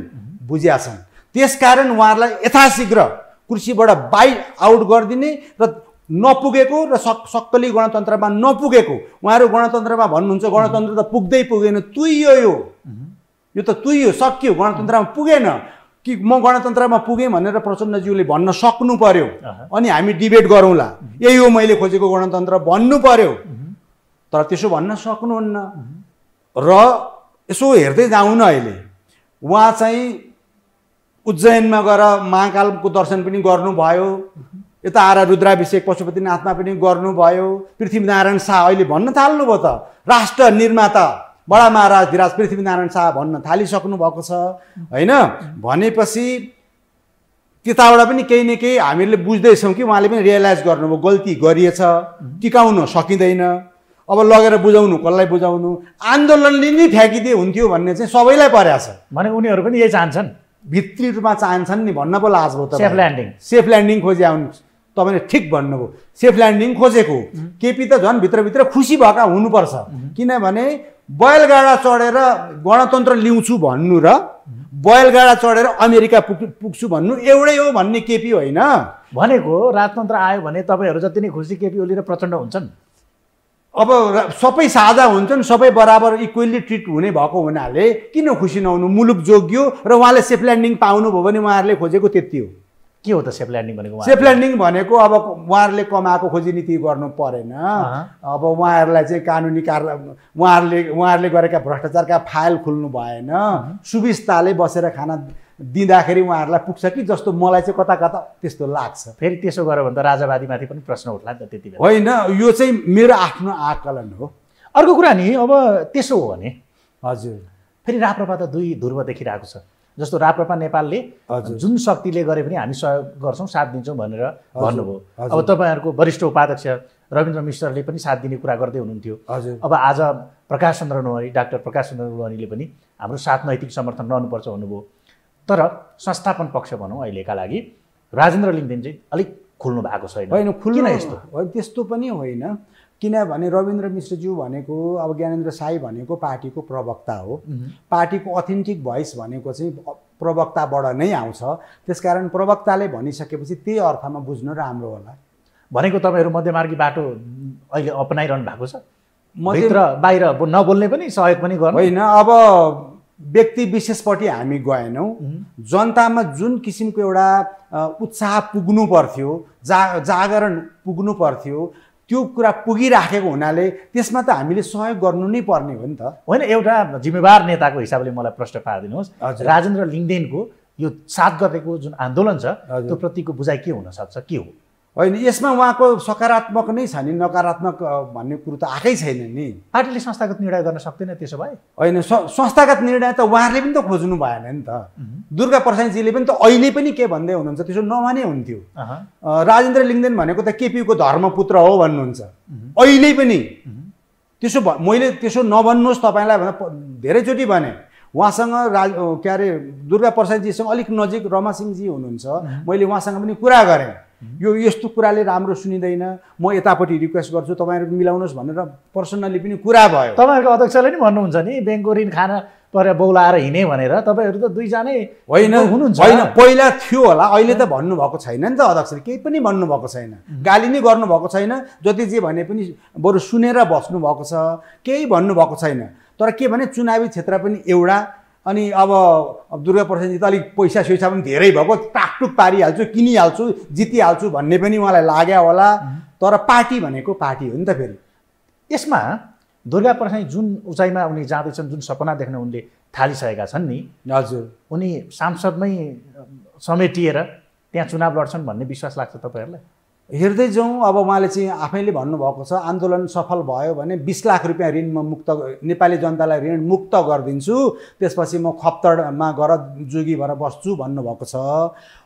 बुझ्या छन्। त्यसकारण उहाँहरूलाई यथाशीघ्र कुर्सीबाट बाई आउट गरिदिने र नपुगेको र सक सक्कली गणतन्त्रमा नपुगेको उहाँहरू गणतन्त्रमा भन्नुहुन्छ गणतन्त्र त पुग्दै पुगेन तुइयो यो यो। त तुइयो सकियो गणतन्त्रमा पुगेन। कि म गणतन्त्रमा पुगेँ भनेर प्रचण्डज्यूले भन्न सक्नु पर्यो। अनि हामी डिबेट गरौँला। यही हो मैले खोजेको गणतन्त्र भन्नु पर्यो। तर त्यसो भन्न सक्नुहुन्न। र यसो हेर्दै जाउँ न अहिले। उहाँ चाहिँ उज्जैनमा गएर महाकालको दर्शन पनि गर्नुभयो। यता आएर रुद्राभिषेक पशुपतिनाथमा पनि गर्नुभयो। पृथ्वीनारायण शाह अहिले भन्न थाल्नुभयो त। राष्ट्र निर्माता बडा महाराज धिराज पृथ्वीनारायण शाह भन्न थालिसक्नु भएको छ। होइन? भनेपछि त्यताबाट पनि केही न केही हामीले बुझ्दैछौँ कि उहाँले पनि रियलाइज गर्नुभयो गल्ती गरिएछ। टिकाउन सकिँदैन। अब लगेर बुझाउनु कसलाई बुझाउनु? आन्दोलनले नै फ्याँकिदिए हुन्थ्यो भन्ने चाहिँ सबैलाई परेको छ। भने उनीहरू पनि यही चाहन्छन्। भित्री रूपमा चाहन्छन् नि भन्न पो लाज भयो सेफ। ल्यान्डिङ सेफ ल्यान्डिङ खोजे आउनु। तपाईँले ठिक भन्नुभयो। सेफ ल्यान्डिङ खोजेको। केपी त झन् भित्रभित्र खुसी भएका हुनुपर्छ। किनभने बैलगाडा चढेर गणतन्त्र ल्याउँछु भन्नु र बैलगाडा चढेर अमेरिका पुग पुग्छु भन्नु एउटै हो भन्ने केपी होइन। भनेको राजतन्त्र आयो भने तपाईँहरू जति नै खुसी केपी ओली र प्रचण्ड हुन्छन्। अब सबै साझा हुन्छन् सबै बराबर इक्वेली ट्रिट हुने भएको हुनाले किन खुसी नहुनु? मुलुक जोगियो र उहाँले सेफ ल्यान्डिङ पाउनुभयो भने उहाँहरूले खोजेको त्यति हो। के हो त सेफ ल्यान्डिङ भनेको? सेफ ल्यान्डिङ भनेको अब उहाँहरूले कमाएको खोजी नीति गर्नु परेन। अब उहाँहरूलाई चाहिँ कानुनी कार्य उहाँहरूले उहाँहरूले गरेका भ्रष्टाचारका फाइल खुल्नु भएन। सुविस्ताले बसेर खाना दिँदाखेरि उहाँहरूलाई पुग्छ कि जस्तो मलाई चाहिँ कता कता त्यस्तो लाग्छ। फेरि त्यसो गर्यो भने त राजावादीमाथि पनि प्रश्न उठ्ला नि त त्यति बेला। होइन यो चाहिँ मेरो आफ्नो आकलन हो। अर्को कुरा नि अब त्यसो हो भने हजुर। फेरि राप्रपा त दुई ध्रुव देखिरहेको छ। जस्तो राप्रपा नेपालले। जुन शक्तिले गरे पनि हामी सहयोग गर्छौँ साथ दिन्छौँ भनेर भन्नुभयो। अब तपाईँहरूको वरिष्ठ उपाध्यक्ष रविन्द्र मिश्रले पनि साथ दिने कुरा गर्दै हुनुहुन्थ्यो। हजुर। अब आज प्रकाश चन्द्र नवरी डाक्टर प्रकाश चन्द्र नवरीले पनि हाम्रो साथ नैतिक समर्थन रहनुपर्छ भन्नुभयो। तर संस्थापन पक्ष भनौँ अहिलेका लागि। राजेन्द्र लिङ्गदेन चाहिँ अलिक खुल्नु भएको छैन। होइन खुल्नु यस्तो? त्यस्तो पनि होइन। किनभने रविन्द्र मिश्रज्यू भनेको अब ज्ञानेन्द्र साई भनेको पार्टीको प्रवक्ता हो। पार्टीको अथेन्टिक भोइस भनेको चाहिँ प्रवक्ताबाट नै आउँछ। त्यसकारण प्रवक्ताले भनिसकेपछि त्यही अर्थमा बुझ्नु राम्रो होला। भनेको तपाईँहरू मध्यमार्गी बाटो अहिले अपनाइरहनु भएको छ। भित्र बाहिर नबोल्ने पनि सहयोग पनि गर्नु। होइन अब व्यक्ति विशेषपट्टि हामी गएनौँ। जनतामा जुन किसिमको एउटा उत्साह पुग्नु पर्थ्यो जा जागरण पुग्नु पर्थ्यो त्यो कुरा पुगिराखेको हुनाले त्यसमा त हामीले सहयोग गर्नु नै पर्ने हो नि त। होइन एउटा जिम्मेवार नेताको हिसाबले मलाई प्रश्न पारिदिनुहोस्। राजेन्द्र लिङ्गदेनको यो सात गतेको जुन आन्दोलन छ। त्यो प्रतिको बुझाइ के हुनसक्छ के हो? होइन यसमा उहाँको सकारात्मक नै छ नि नकारात्मक भन्ने कुरो त आएकै छैन नि। पार्टीले संस्थागत निर्णय गर्न सक्दैन त्यसो भए? होइन संस्थागत निर्णय त उहाँहरूले पनि त खोज्नु भएन नि त। दुर्गा प्रसादजीले पनि त अहिले पनि के भन्दै हुनुहुन्छ त्यसो नमाने हुन्थ्यो। राजेन्द्र लिङ्गदेन भनेको त केपीको धर्मपुत्र हो भन्नुहुन्छ। अहिले पनि। त्यसो भ मैले त्यसो नभन्नुहोस् तपाईँलाई भनेर धेरैचोटि भने उहाँसँग राज के अरे दुर्गा प्रसादजीसँग अलिक नजिक रमा सिंहजी हुनुहुन्छ मैले उहाँसँग पनि कुरा गरेँ। यो यस्तो कुराले राम्रो सुनिँदैन। म यतापट्टि रिक्वेस्ट गर्छु तपाईँहरू मिलाउनुहोस् भनेर पर्सनल्ली पनि कुरा भयो। तपाईँहरूको अध्यक्षले नि भन्नुहुन्छ नि ब्याङ्कको ऋण खान परे बौलाएर हिँडे भनेर। तपाईँहरू त दुईजनै होइन हुनुहुन्छ। होइन पहिला थियो होला अहिले त भन्नुभएको छैन नि त अध्यक्षले केही पनि भन्नुभएको छैन। गाली नै गर्नुभएको छैन जति जे भने पनि बरु सुनेर बस्नुभएको छ केही भन्नुभएको छैन। तर के भने चुनावी क्षेत्र पनि एउटा अनि अब दुर्गा प्रसादजी त अलिक पैसा सैसा पनि धेरै भएको टाकटुक पारिहाल्छु किनिहाल्छु जितिहाल्छु भन्ने पनि उहाँलाई लाग्यो होला। तर पार्टी भनेको पार्टी हो नि त फेरि। यसमा दुर्गा प्रसाई जुन उचाइमा उनी जाँदैछन् जुन सपना देख्न उनले थालिसकेका छन् नि हजुर। उनी सांसदमै समेटिएर त्यहाँ चुनाव लड्छन् भन्ने विश्वास लाग्छ तपाईँहरूलाई? हेर्दै जाउँ अब उहाँले चाहिँ आफैले भन्नुभएको छ आन्दोलन सफल भयो भने बिस लाख रुपियाँ ऋण म मुक्त नेपाली जनतालाई ऋण मुक्त गरिदिन्छु। त्यसपछि म खप्तडमा गएर जोगी भएर बस्छु भन्नुभएको छ।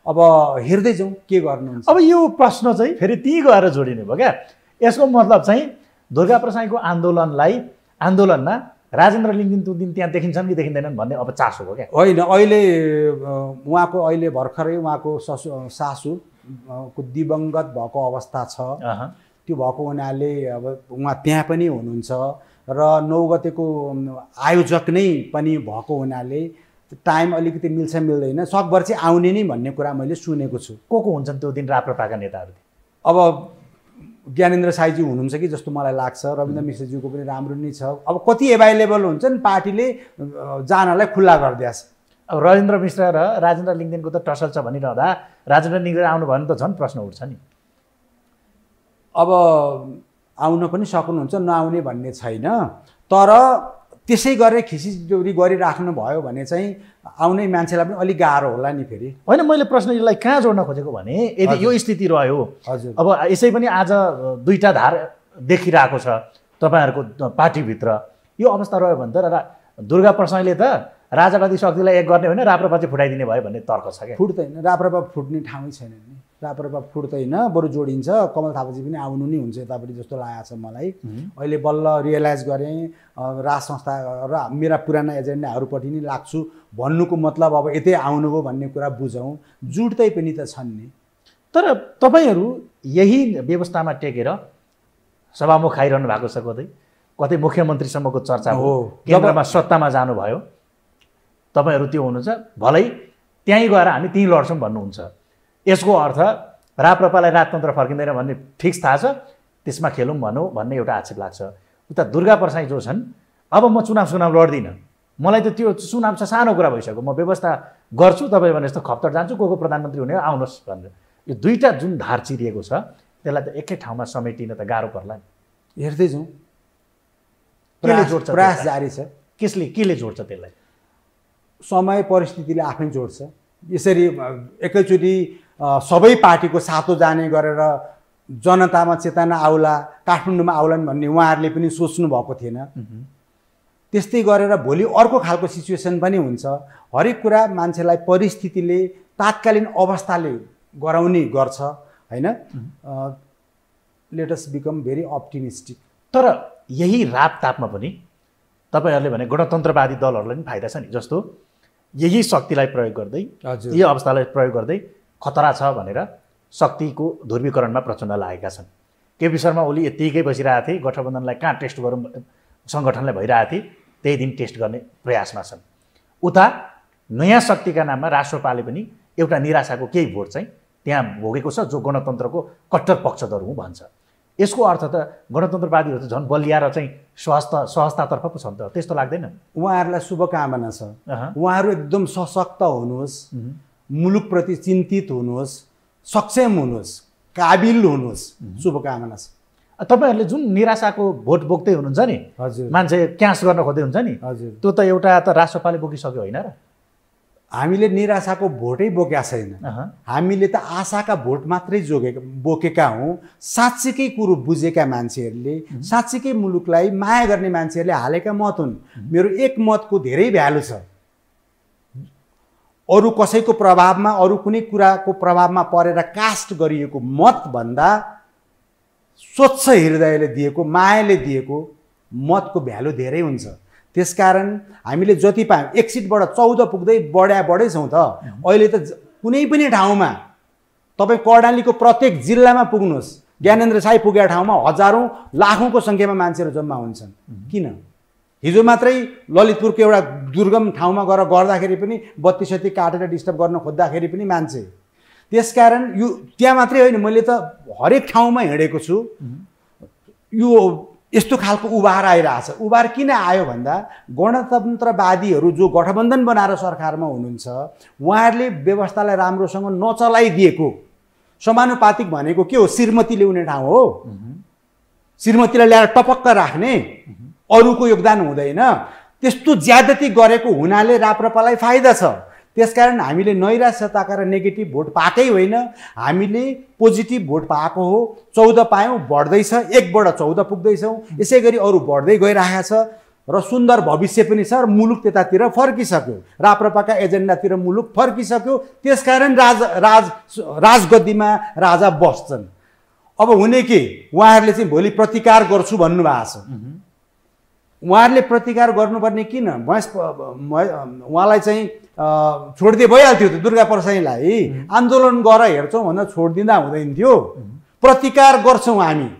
अब हेर्दै जाउँ के गर्नुहुन्छ? अब यो प्रश्न चाहिँ फेरि त्यहीँ गएर जोडिने भयो क्या। यसको मतलब चाहिँ दुर्गा प्रसाईको आन्दोलनलाई आन्दोलनमा राजेन्द्र लिङ्गिन त्यो दिन त्यहाँ देखिन्छन् कि देखिँदैनन् भन्ने अब चासो हो क्या। होइन अहिले उहाँको अहिले भर्खरै उहाँको ससु सासु को दिवङ्गत भएको अवस्था छ। त्यो भएको हुनाले अब उहाँ त्यहाँ पनि हुनुहुन्छ र नौ गतेको आयोजक नै पनि भएको हुनाले टाइम अलिकति मिल्छ मिल्दैन। सकभर चाहिँ आउने नै भन्ने कुरा मैले सुनेको छु। को को हुन्छन् त्यो दिन राप्रपाका नेताहरू? अब ज्ञानेन्द्र साईजी हुनुहुन्छ कि जस्तो मलाई लाग्छ रविन्द्र मिश्रज्यूको पनि राम्रो नै छ। अब कति एभाइलेबल हुन्छन् पार्टीले जानलाई खुल्ला गरिदिएछ। अब रविन्द्र मिश्र र राजेन्द्र लिङ्गदेनको त टसल छ भनिरहँदा राजेन्द्र लिङ्गदेन आउनु भयो भने त झन् प्रश्न उठ्छ नि। अब आउन पनि सक्नुहुन्छ नआउने भन्ने छैन। तर त्यसै गरेर खिचिजोरी गरिराख्नु भयो भने चाहिँ आउने मान्छेलाई पनि अलिक गाह्रो होला नि फेरि। होइन मैले प्रश्न यसलाई कहाँ जोड्न खोजेको भने यदि यो स्थिति रह्यो हजुर। अब यसै पनि आज दुईवटा धार देखिरहेको छ तपाईँहरूको पार्टीभित्र। यो अवस्था रह्यो भने त दुर्गा प्रसाईले त राजावादी शक्तिलाई एक गर्ने होइन राप्रपा चाहिँ फुटाइदिने भयो भन्ने तर्क छ क्या। फुट्दैन राप्रपा फुट्ने ठाउँै छैन नि। राप्रपा फुट्दैन बरु जोडिन्छ कमल थापाजी पनि आउनु नै हुन्छ यतापट्टि जस्तो लागेको छ मलाई। अहिले बल्ल रियलाइज गरेँ राज संस्था र मेरा पुराना एजेन्डाहरूपट्टि नै लाग्छु। भन्नुको मतलब अब यतै आउनुभयो भन्ने कुरा बुझौँ। जुट्दै पनि त छन् नि। तर तपाईँहरू यही व्यवस्थामा टेकेर सभामुख खाइरहनु भएको छ कतै? कतै मुख्यमन्त्रीसम्मको चर्चा हो। केन्द्रमा सत्तामा जानुभयो। तपाईँहरू त्यो हुनुहुन्छ भलै त्यहीँ गएर हामी त्यहीँ लड्छौँ भन्नुहुन्छ। यसको अर्थ राप्रपालाई राजतन्त्र फर्किँदैन भन्ने फिक्स थाहा छ त्यसमा खेलौँ भनौँ भन्ने एउटा आक्षेप लाग्छ। उता दुर्गा प्रसाई जो छन् अब म चुनाव चुनाव लड्दिनँ। मलाई त त्यो चुनाव चाहिँ सानो कुरा भइसक्यो। म व्यवस्था गर्छु तपाईँ भने जस्तो खप्तर जान्छु को को प्रधानमन्त्री हुने आउनुहोस् भनेर। यो दुईवटा जुन धार चिरिएको छ त्यसलाई त एकै ठाउँमा समेटिन त गाह्रो पर्ला नि। हेर्दै जाउँ। प्रयास जोड्छ प्रयास त्यसलाई? जारी छ। केसले केले जोड्छ त्यसलाई? समय परिस्थितिले आफै जोड्छ। यसरी एकैचोटि सबै पार्टीको सातो जाने गरेर जनतामा चेतना आउला काठमाडौँमा आउलान् भन्ने उहाँहरूले पनि सोच्नु भएको थिएन। त्यस्तै गरेर भोलि अर्को खालको सिचुएसन पनि हुन्छ। हरेक कुरा मान्छेलाई परिस्थितिले तात्कालीन अवस्थाले गराउने गर्छ होइन? लेटस बिकम भेरी अप्टिमिस्टिक तर यही राप तापमा पनि तपाईँहरूले भने गणतन्त्रवादी दलहरूलाई पनि फाइदा छ नि। जस्तो यही शक्तिलाई प्रयोग गर्दै यही अवस्थालाई प्रयोग गर्दै खतरा छ भनेर शक्तिको ध्रुवीकरणमा प्रचण्ड लागेका छन्। केपी शर्मा ओली यत्तिकै बसिरहेको थिए गठबन्धनलाई कहाँ टेस्ट गरौँ सङ्गठनलाई भइरहेको थिए त्यही दिन टेस्ट गर्ने प्रयासमा छन्। उता नयाँ शक्तिका नाममा राष्ट्रपाले पनि एउटा निराशाको केही भोट चाहिँ त्यहाँ भोगेको छ जो गणतन्त्रको कट्टर पक्षधर हुँ भन्छ। यसको अर्थ त गणतन्त्रवादीहरू त झन् बलिया र चाहिँ सहजता सहजतातर्फ पो छन् त। त्यस्तो लाग्दैन? उहाँहरूलाई शुभकामना छ। उहाँहरू एकदम सशक्त हुनुहोस् मुलुकप्रति चिन्तित हुनुहोस् सक्षम हुनुहोस् काबिल हुनुहोस्। शुभकामना छ। तपाईँहरूले जुन निराशाको भोट बोक्दै हुनुहुन्छ नि हजुर। मान्छे क्यास गर्न खोज्दै हुन्छ नि हजुर। त्यो त एउटा त राष्ट्रपाले बोकिसक्यो होइन र? हामीले निराशाको भोटै बोकेका छैन। हामीले त आशाका भोट मात्रै जोगेका बोकेका हौँ। साँच्चीकै कुरो बुझेका मान्छेहरूले साँच्चीकै मुलुकलाई माया गर्ने मान्छेहरूले हालेका मत हुन्। मेरो एक मतको धेरै भ्यालु छ। अरू कसैको प्रभावमा अरू कुनै कुराको प्रभावमा परेर कास्ट गरिएको मतभन्दा स्वच्छ हृदयले दिएको मायाले दिएको मतको भ्यालु धेरै हुन्छ। त्यसकारण हामीले जति पायौँ एक सिटबाट चौध पुग्दै बढ्या बढेछौँ त। अहिले त कुनै पनि ठाउँमा तपाईँ कर्णालीको प्रत्येक जिल्लामा पुग्नुहोस्। ज्ञानेन्द्र साई पुगेका ठाउँमा हजारौँ लाखौँको सङ्ख्यामा मान्छेहरू जम्मा हुन्छन्। किन? हिजो मात्रै ललितपुरको एउटा दुर्गम ठाउँमा गएर गर्दाखेरि पनि बत्ती सत्ती काटेर डिस्टर्ब गर्न खोज्दाखेरि पनि मान्छे। त्यसकारण यो त्यहाँ मात्रै होइन मैले त हरेक ठाउँमा हिँडेको छु। यो यस्तो खालको उभार आइरहेछ। उभार किन आयो भन्दा गणतन्त्रवादीहरू जो गठबन्धन बनाएर सरकारमा हुनुहुन्छ उहाँहरूले व्यवस्थालाई राम्रोसँग नचलाइदिएको समानुपातिक भनेको के हो? श्रीमती ल्याउने ठाउँ हो। श्रीमतीलाई ल्याएर टपक्क राख्ने अरूको योगदान हुँदैन। त्यस्तो ज्यादती गरेको हुनाले राप्रपालाई फाइदा छ। त्यसकारण हामीले नैराश्यताका र नेगेटिभ भोट पाएकै होइन। हामीले पोजिटिभ भोट पाएको हो। चौध पायौँ बढ्दैछ। एकबाट चौध पुग्दैछौँ। यसै गरी अरू बढ्दै गइरहेको छ र सुन्दर भविष्य पनि छ र मुलुक त्यतातिर फर्किसक्यो। राप्रपाका एजेन्डातिर मुलुक फर्किसक्यो। त्यसकारण राज राज राजगद्दीमा राजा बस्छन्। अब हुने के? उहाँहरूले चाहिँ भोलि प्रतिकार गर्छु भन्नुभएको छ। उहाँहरूले प्रतिकार गर्नुपर्ने किन? महेश उहाँलाई चाहिँ छोडिदिए भइहाल्थ्यो त दुर्गा प्रसाईलाई। आन्दोलन गर हेर्छौँ भन्दा छोडिदिँदा हुँदैन थियो प्रतिकार गर्छौँ हामी।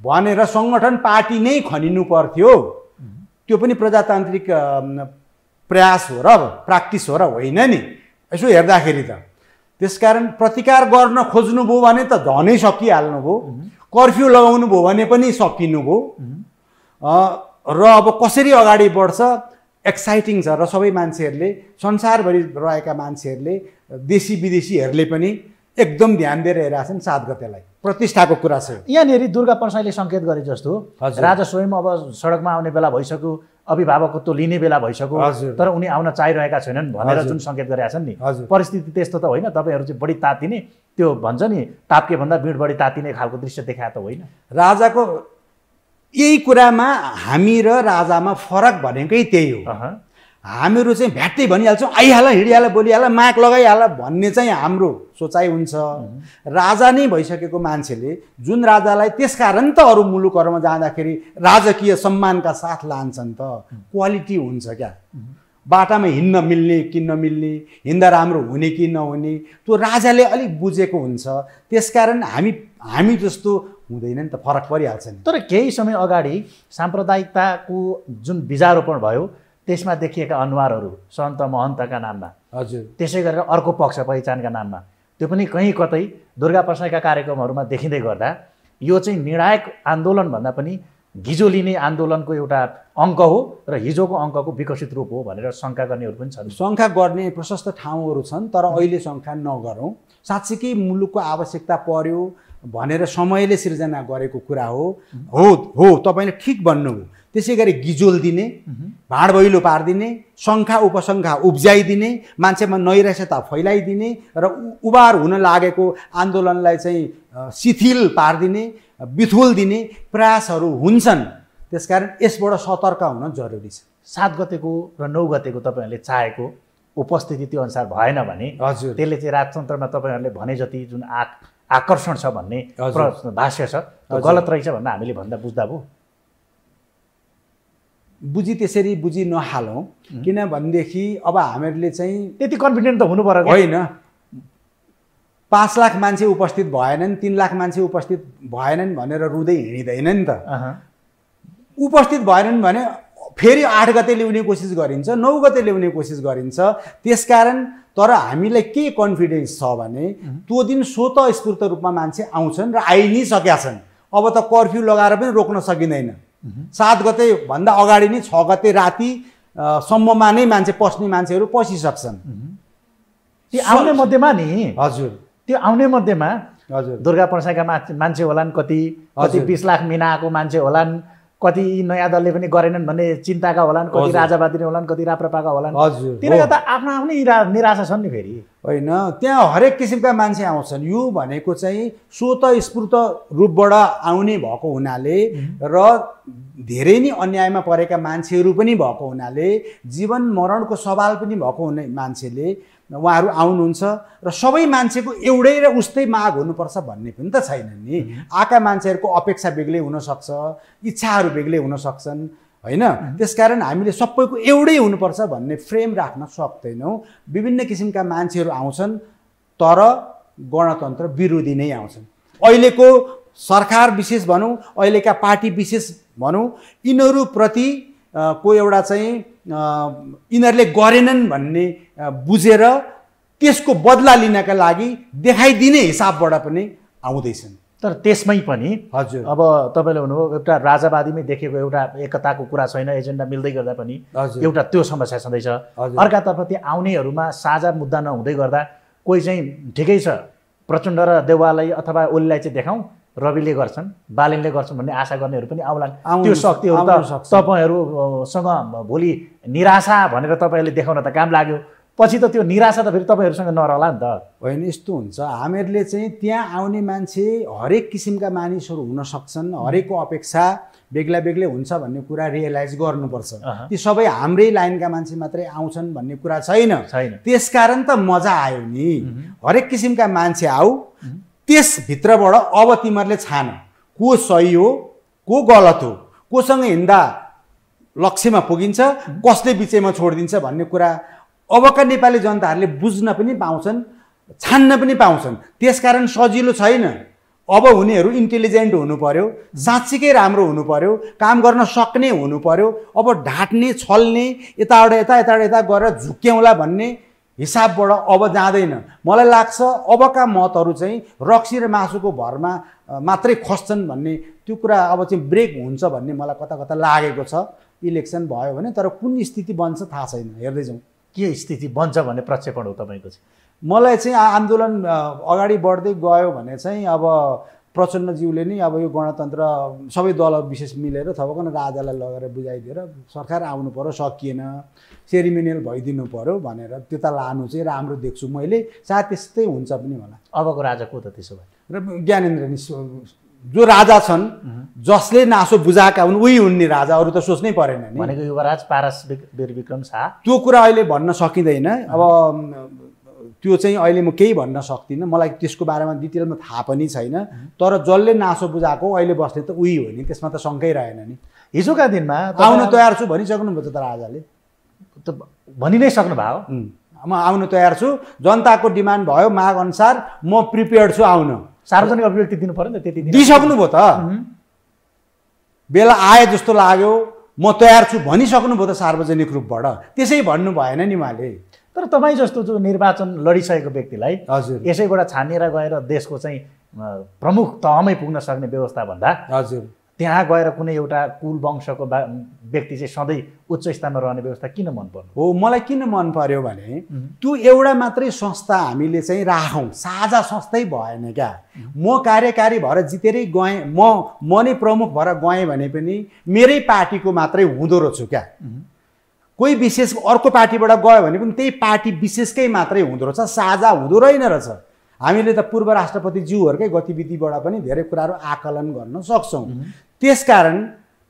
भनेर सङ्गठन पार्टी नै खनिनु पर्थ्यो। त्यो पनि प्रजातान्त्रिक प्रयास हो र प्र्याक्टिस हो र होइन नि। यसो हेर्दाखेरि त। त्यसकारण प्रतिकार गर्न खोज्नुभयो भने त झनै सकिहाल्नुभयो। कर्फ्यू लगाउनु भयो भने पनि सकिनुभयो। र अब कसरी अगाडि बढ्छ? एक्साइटिङ छ र सबै मान्छेहरूले संसारभरि रहेका मान्छेहरूले देशी विदेशीहरूले पनि एकदम ध्यान दिएर हेरेका छन् सात गतेलाई प्रतिष्ठाको कुरा छ। यहाँनिर दुर्गा प्रसाईले सङ्केत गरे जस्तो। राजा स्वयं अब सडकमा आउने बेला भइसक्यो अभिभावकत्व लिने बेला भइसक्यो। तर उनी आउन चाहिरहेका छैनन् भनेर। जुन सङ्केत गरेका छन् नि। परिस्थिति त्यस्तो त होइन तपाईँहरू चाहिँ बढी तातिने त्यो भन्छ नि ताप्के भन्दा भिड बढी तातिने खालको दृश्य देखाए त होइन राजाको यही कुरामा हामी र राजामा फरक भनेकै त्यही हो। हामीहरू चाहिँ भ्याट्टै भनिहाल्छौँ आइहाल हिँडिहाल बोलिहाल माग लगाइहाल भन्ने चाहिँ हाम्रो सोचाइ हुन्छ। राजा नै भइसकेको मान्छेले जुन राजालाई त्यसकारण त अरू मुलुकहरूमा जाँदाखेरि राजकीय सम्मानका साथ लान्छन् त क्वालिटी हुन्छ क्या। बाटामा हिँड्न मिल्ने कि नमिल्ने हिँड्दा राम्रो हुने कि नहुने त्यो राजाले अलिक बुझेको हुन्छ। त्यसकारण हामी हामी जस्तो हुँदैन नि त फरक परिहाल्छ नि। तर केही समय अगाडि साम्प्रदायिकताको जुन बीजारोपण भयो त्यसमा देखिएका अनुहारहरू सन्त महन्तका नाममा हजुर। त्यसै गरेर अर्को पक्ष पहिचानका नाममा त्यो पनि कहीँ कतै दुर्गा प्रसाईका कार्यक्रमहरूमा देखिँदै गर्दा यो चाहिँ निर्णायक आन्दोलनभन्दा पनि गिजो लिने आन्दोलनको एउटा अङ्क हो र हिजोको अङ्कको विकसित रूप हो भनेर शङ्का गर्नेहरू पनि छन्। शङ्का गर्ने प्रशस्त ठाउँहरू छन् तर अहिले शङ्का नगरौँ। साँच्चीकै मुलुकको आवश्यकता पर्यो भनेर समयले सिर्जना गरेको कुरा हो। हो हो तपाईँले ठिक भन्नुभयो। त्यसै गरी गिजोल दिने भाँडभैलो पारिदिने शङ्खा उपशङ्खा उब्जाइदिने मान्छेमा नैराश्यता फैलाइदिने र उबार हुन लागेको आन्दोलनलाई चाहिँ शिथिल पारिदिने बिथुल दिने प्रयासहरू हुन्छन्। त्यसकारण यसबाट सतर्क हुन जरुरी छ। सात गतेको र नौ गतेको तपाईँहरूले चाहेको उपस्थिति त्यो अनुसार भएन भने हजुर। त्यसले चाहिँ राजतन्त्रमा तपाईँहरूले भने जति जुन आक आकर्षण छ भन्ने भाष्य छ। गलत रहेछ भन्दा हामीले भन्दा बुझ्दा भयो बुझी त्यसरी बुझी नहालौँ। किनभनेदेखि अब हामीहरूले चाहिँ त्यति कन्फिडेन्ट त हुनु पऱ्यो? होइन। पाँच लाख मान्छे उपस्थित भएनन् तिन लाख मान्छे उपस्थित भएनन् भनेर रुँदै हिँडिँदैन नि त। उपस्थित भएनन् भने फेरि आठ गते ल्याउने कोसिस गरिन्छ नौ गते ल्याउने कोसिस गरिन्छ। त्यसकारण तर हामीलाई के कन्फिडेन्स छ भने त्यो दिन स्वतः स्फूर्त रूपमा मान्छे आउँछन् र आइ नै सकेका छन्। अब त कर्फ्यू लगाएर पनि रोक्न सकिँदैन। सात गते भन्दा अगाडि नै छ गते राति सम्ममा नै मान्छे पस्ने मान्छेहरू पसिसक्छन्। त्यो आउने मध्येमा नि? हजुर। त्यो आउने मध्येमा हजुर। दुर्गा पर्साईका मान्छे होलान् कति कति हजुर। बिस लाख मिना आएको मान्छे होलान्। कति यी नयाँ दलले पनि गरेनन् भन्ने चिन्ताका होलान् कति हजुर। राजावादी नै होलान् कति राप्रपाका होलान्। हजुर। तिनीहरूका हो। त आफ्नो आफ्नै निरा निराशा छन् नि फेरि। होइन त्यहाँ हरेक किसिमका मान्छे आउँछन्। यो भनेको चाहिँ स्वत स्फूर्त रूपबाट आउने भएको हुनाले र धेरै नै अन्यायमा परेका मान्छेहरू पनि भएको हुनाले जीवन मरणको सवाल पनि भएको हुने मान्छेले उहाँहरू आउनुहुन्छ र सबै मान्छेको एउटै र उस्तै माग हुनुपर्छ भन्ने पनि त छैन नि। आएका मान्छेहरूको अपेक्षा बेग्लै हुनसक्छ इच्छाहरू बेग्लै हुन सक्छन् होइन त्यसकारण हामीले सबैको एउटै हुनुपर्छ भन्ने फ्रेम राख्न सक्दैनौँ। विभिन्न किसिमका मान्छेहरू आउँछन् तर गणतन्त्र विरोधी नै आउँछन्। अहिलेको सरकार विशेष भनौँ अहिलेका पार्टी विशेष भनौँ यिनीहरूप्रति को एउटा चाहिँ यिनीहरूले गरेनन् भन्ने बुझेर त्यसको बदला लिनका लागि देखाइदिने हिसाबबाट पनि आउँदैछन्। तर त्यसमै पनि हजुर। अब तपाईँले भन्नुभयो एउटा राजावादीमै देखेको एउटा एकताको कुरा छैन एजेन्डा मिल्दै गर्दा पनि एउटा त्यो समस्या छँदैछ। हजुर। अर्कातर्फ त्यो आउनेहरूमा साझा मुद्दा नहुँदै गर्दा कोही चाहिँ ठिकै छ प्रचण्ड र देवालय अथवा ओलीलाई चाहिँ देखाउँ रविले गर्छन् बालिनले गर्छन् भन्ने आशा गर्नेहरू पनि आउलान्। त्यो शक्तिहरू त। तपाईँहरूसँग भोलि निराशा भनेर तपाईँहरूले देखाउन त काम लाग्यो। पछि त त्यो निराशा त फेरि तपाईँहरूसँग नरहला नि त। होइन यस्तो हुन्छ। हामीहरूले चाहिँ त्यहाँ आउने मान्छे हरेक किसिमका मानिसहरू हुन सक्छन्। हरेकको अपेक्षा बेग्ला बेग्लै हुन्छ भन्ने कुरा रियलाइज गर्नुपर्छ। ती सबै हाम्रै लाइनका मान्छे मात्रै आउँछन् भन्ने कुरा छैन। छैन। त्यसकारण त मजा आयो नि। हरेक किसिमका मान्छे आऊ। त्यसभित्रबाट अब तिमीहरूले छान। को सही हो को गलत हो कोसँग हिँड्दा लक्ष्यमा पुगिन्छ कसले बिचैमा छोडिदिन्छ भन्ने कुरा अबका नेपाली जनताहरूले बुझ्न पनि पाउँछन् छान्न पनि पाउँछन्। त्यसकारण सजिलो छैन। अब हुनेहरू इन्टेलिजेन्ट हुनु पर्यो साँच्चीकै राम्रो हुनु पर्यो काम गर्न सक्ने हुनु पर्यो अब ढाँट्ने छल्ने यताबाट यता यताबाट यता गरेर झुक्क्याउँला भन्ने हिसाबबाट अब जाँदैन। मलाई लाग्छ अबका मतहरू चाहिँ रक्सी र मासुको भरमा मात्रै खस्छन् भन्ने त्यो कुरा अब चाहिँ ब्रेक हुन्छ भन्ने मलाई कता कता लागेको छ। इलेक्सन भयो भने तर कुन स्थिति बन्छ थाहा छैन। हेर्दै जाउँ के स्थिति बन्छ भन्ने प्रक्षेपण हो तपाईँको चाहिँ? मलाई चाहिँ आन्दोलन अगाडि बढ्दै गयो भने चाहिँ अब प्रचण्डज्यूले नै अब यो गणतन्त्र सबै दल विशेष मिलेर थपकन राजालाई लगेर बुझाइदिएर सरकार आउनु पऱ्यो सकिएन सेरिमोनियल भइदिनु पऱ्यो भनेर त्यता लानु चाहिँ राम्रो देख्छु मैले। सायद त्यस्तै हुन्छ पनि होला। अबको राजा को त त्यसो भए? र ज्ञानेन्द्र नि जो राजा छन् जसले नासो बुझाएका हुन् उही हुन् नि राजा अरू त सोच्नै परेन नि। भनेको युवराज पारस वीर विक्रम शाह। त्यो कुरा अहिले भन्न सकिँदैन। अब त्यो चाहिँ अहिले म केही भन्न सक्दिनँ। मलाई त्यसको बारेमा डिटेलमा थाहा पनि छैन। तर जसले नासो बुझाएको अहिले बस्ने त उही हो नि त्यसमा त शङ्कै रहेन नि। हिजोका दिनमा आउन तयार छु भनिसक्नुभएको छ त राजाले त भनि नै सक्नुभयो। म आउन तयार छु। जनताको डिमान्ड भयो माग अनुसार म प्रिपेयर्ड छु आउन। सार्वजनिक अभिव्यक्ति दिनु पऱ्यो नि त त्यति दिइसक्नुभयो त। बेला आए जस्तो लाग्यो। म तयार छु भनिसक्नुभयो त सार्वजनिक रूपबाट। त्यसै भन्नु भएन नि उहाँले तर तपाईँ जस्तो जो निर्वाचन लडिसकेको व्यक्तिलाई हजुर। यसैबाट छानिएर गएर देशको चाहिँ प्रमुख तहमै पुग्न सक्ने व्यवस्था भन्दा हजुर। त्यहाँ गएर कुनै एउटा कुल वंशको व्यक्ति चाहिँ सधैँ उच्च स्थानमा रहने व्यवस्था किन मन पर्नु? हो मलाई किन मन पर्यो भने त्यो एउटा मात्रै संस्था हामीले चाहिँ राखौँ। साझा संस्थै भएन क्या। म कार्यकारी भएर जितेरै गएँ म म नै प्रमुख भएर गएँ भने पनि मेरै पार्टीको मात्रै हुँदो रहेछु क्या। कोही विशेष अर्को पार्टीबाट गयो भने पनि त्यही पार्टी विशेषकै मात्रै हुँदो रहेछ साझा हुँदो रहेन रहेछ। हामीले त पूर्व राष्ट्रपति ज्यूहरूकै गतिविधिबाट पनि धेरै कुराहरू आकलन गर्न सक्छौँ। त्यसकारण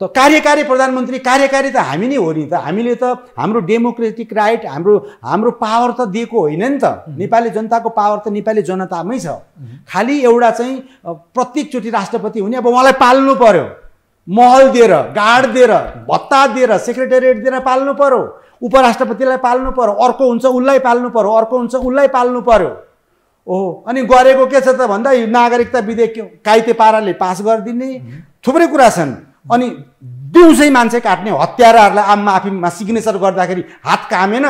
त कार्यकारी प्रधानमन्त्री कार्यकारी त हामी नै हो नि त। हामीले त हाम्रो डेमोक्रेटिक राइट हाम्रो हाम्रो पावर त दिएको होइन नि त। नेपाली जनताको पावर त नेपाली जनतामै छ। खालि एउटा चाहिँ प्रत्येकचोटि राष्ट्रपति हुने अब उहाँलाई पाल्नु पर्यो। महल दिएर गार्ड दिएर भत्ता दिएर सेक्रेटेरिएट दिएर पाल्नु पर्यो उपराष्ट्रपतिलाई पाल्नु पर्यो अर्को हुन्छ उसलाई पाल्नु पर्यो अर्को हुन्छ उसलाई पाल्नु पर्यो। ओहो अनि गरेको के छ त भन्दा यो नागरिकता विधेयक काइते पाराले पास गरिदिने थुप्रै कुरा छन्। अनि दिउँसै मान्छे काट्ने हत्याराहरूलाई आम माफीमा सिग्नेचर गर्दाखेरि हात कामेन।